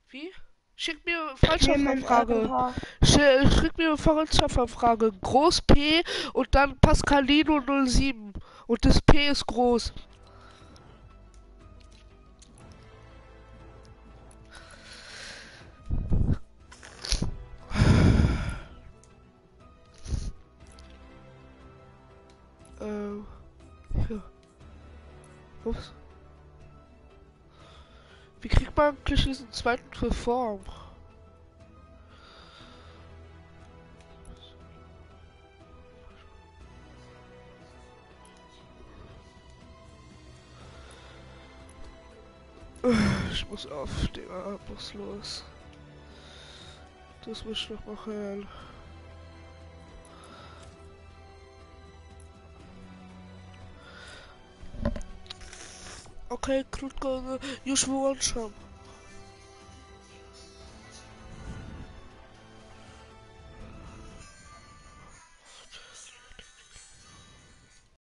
Wie? Schick mir eine Freundschaftsanfrage. Sch schick mir eine Freundschaftsanfrage. Groß P und dann Pascalino 07. Und das P ist groß. Äh, ja. Ups. Wie kriegt man eigentlich diesen zweiten Reform? Ich muss auf, Digga, muss los. Das muss ich noch machen. Okay, krótko, już wyłączam.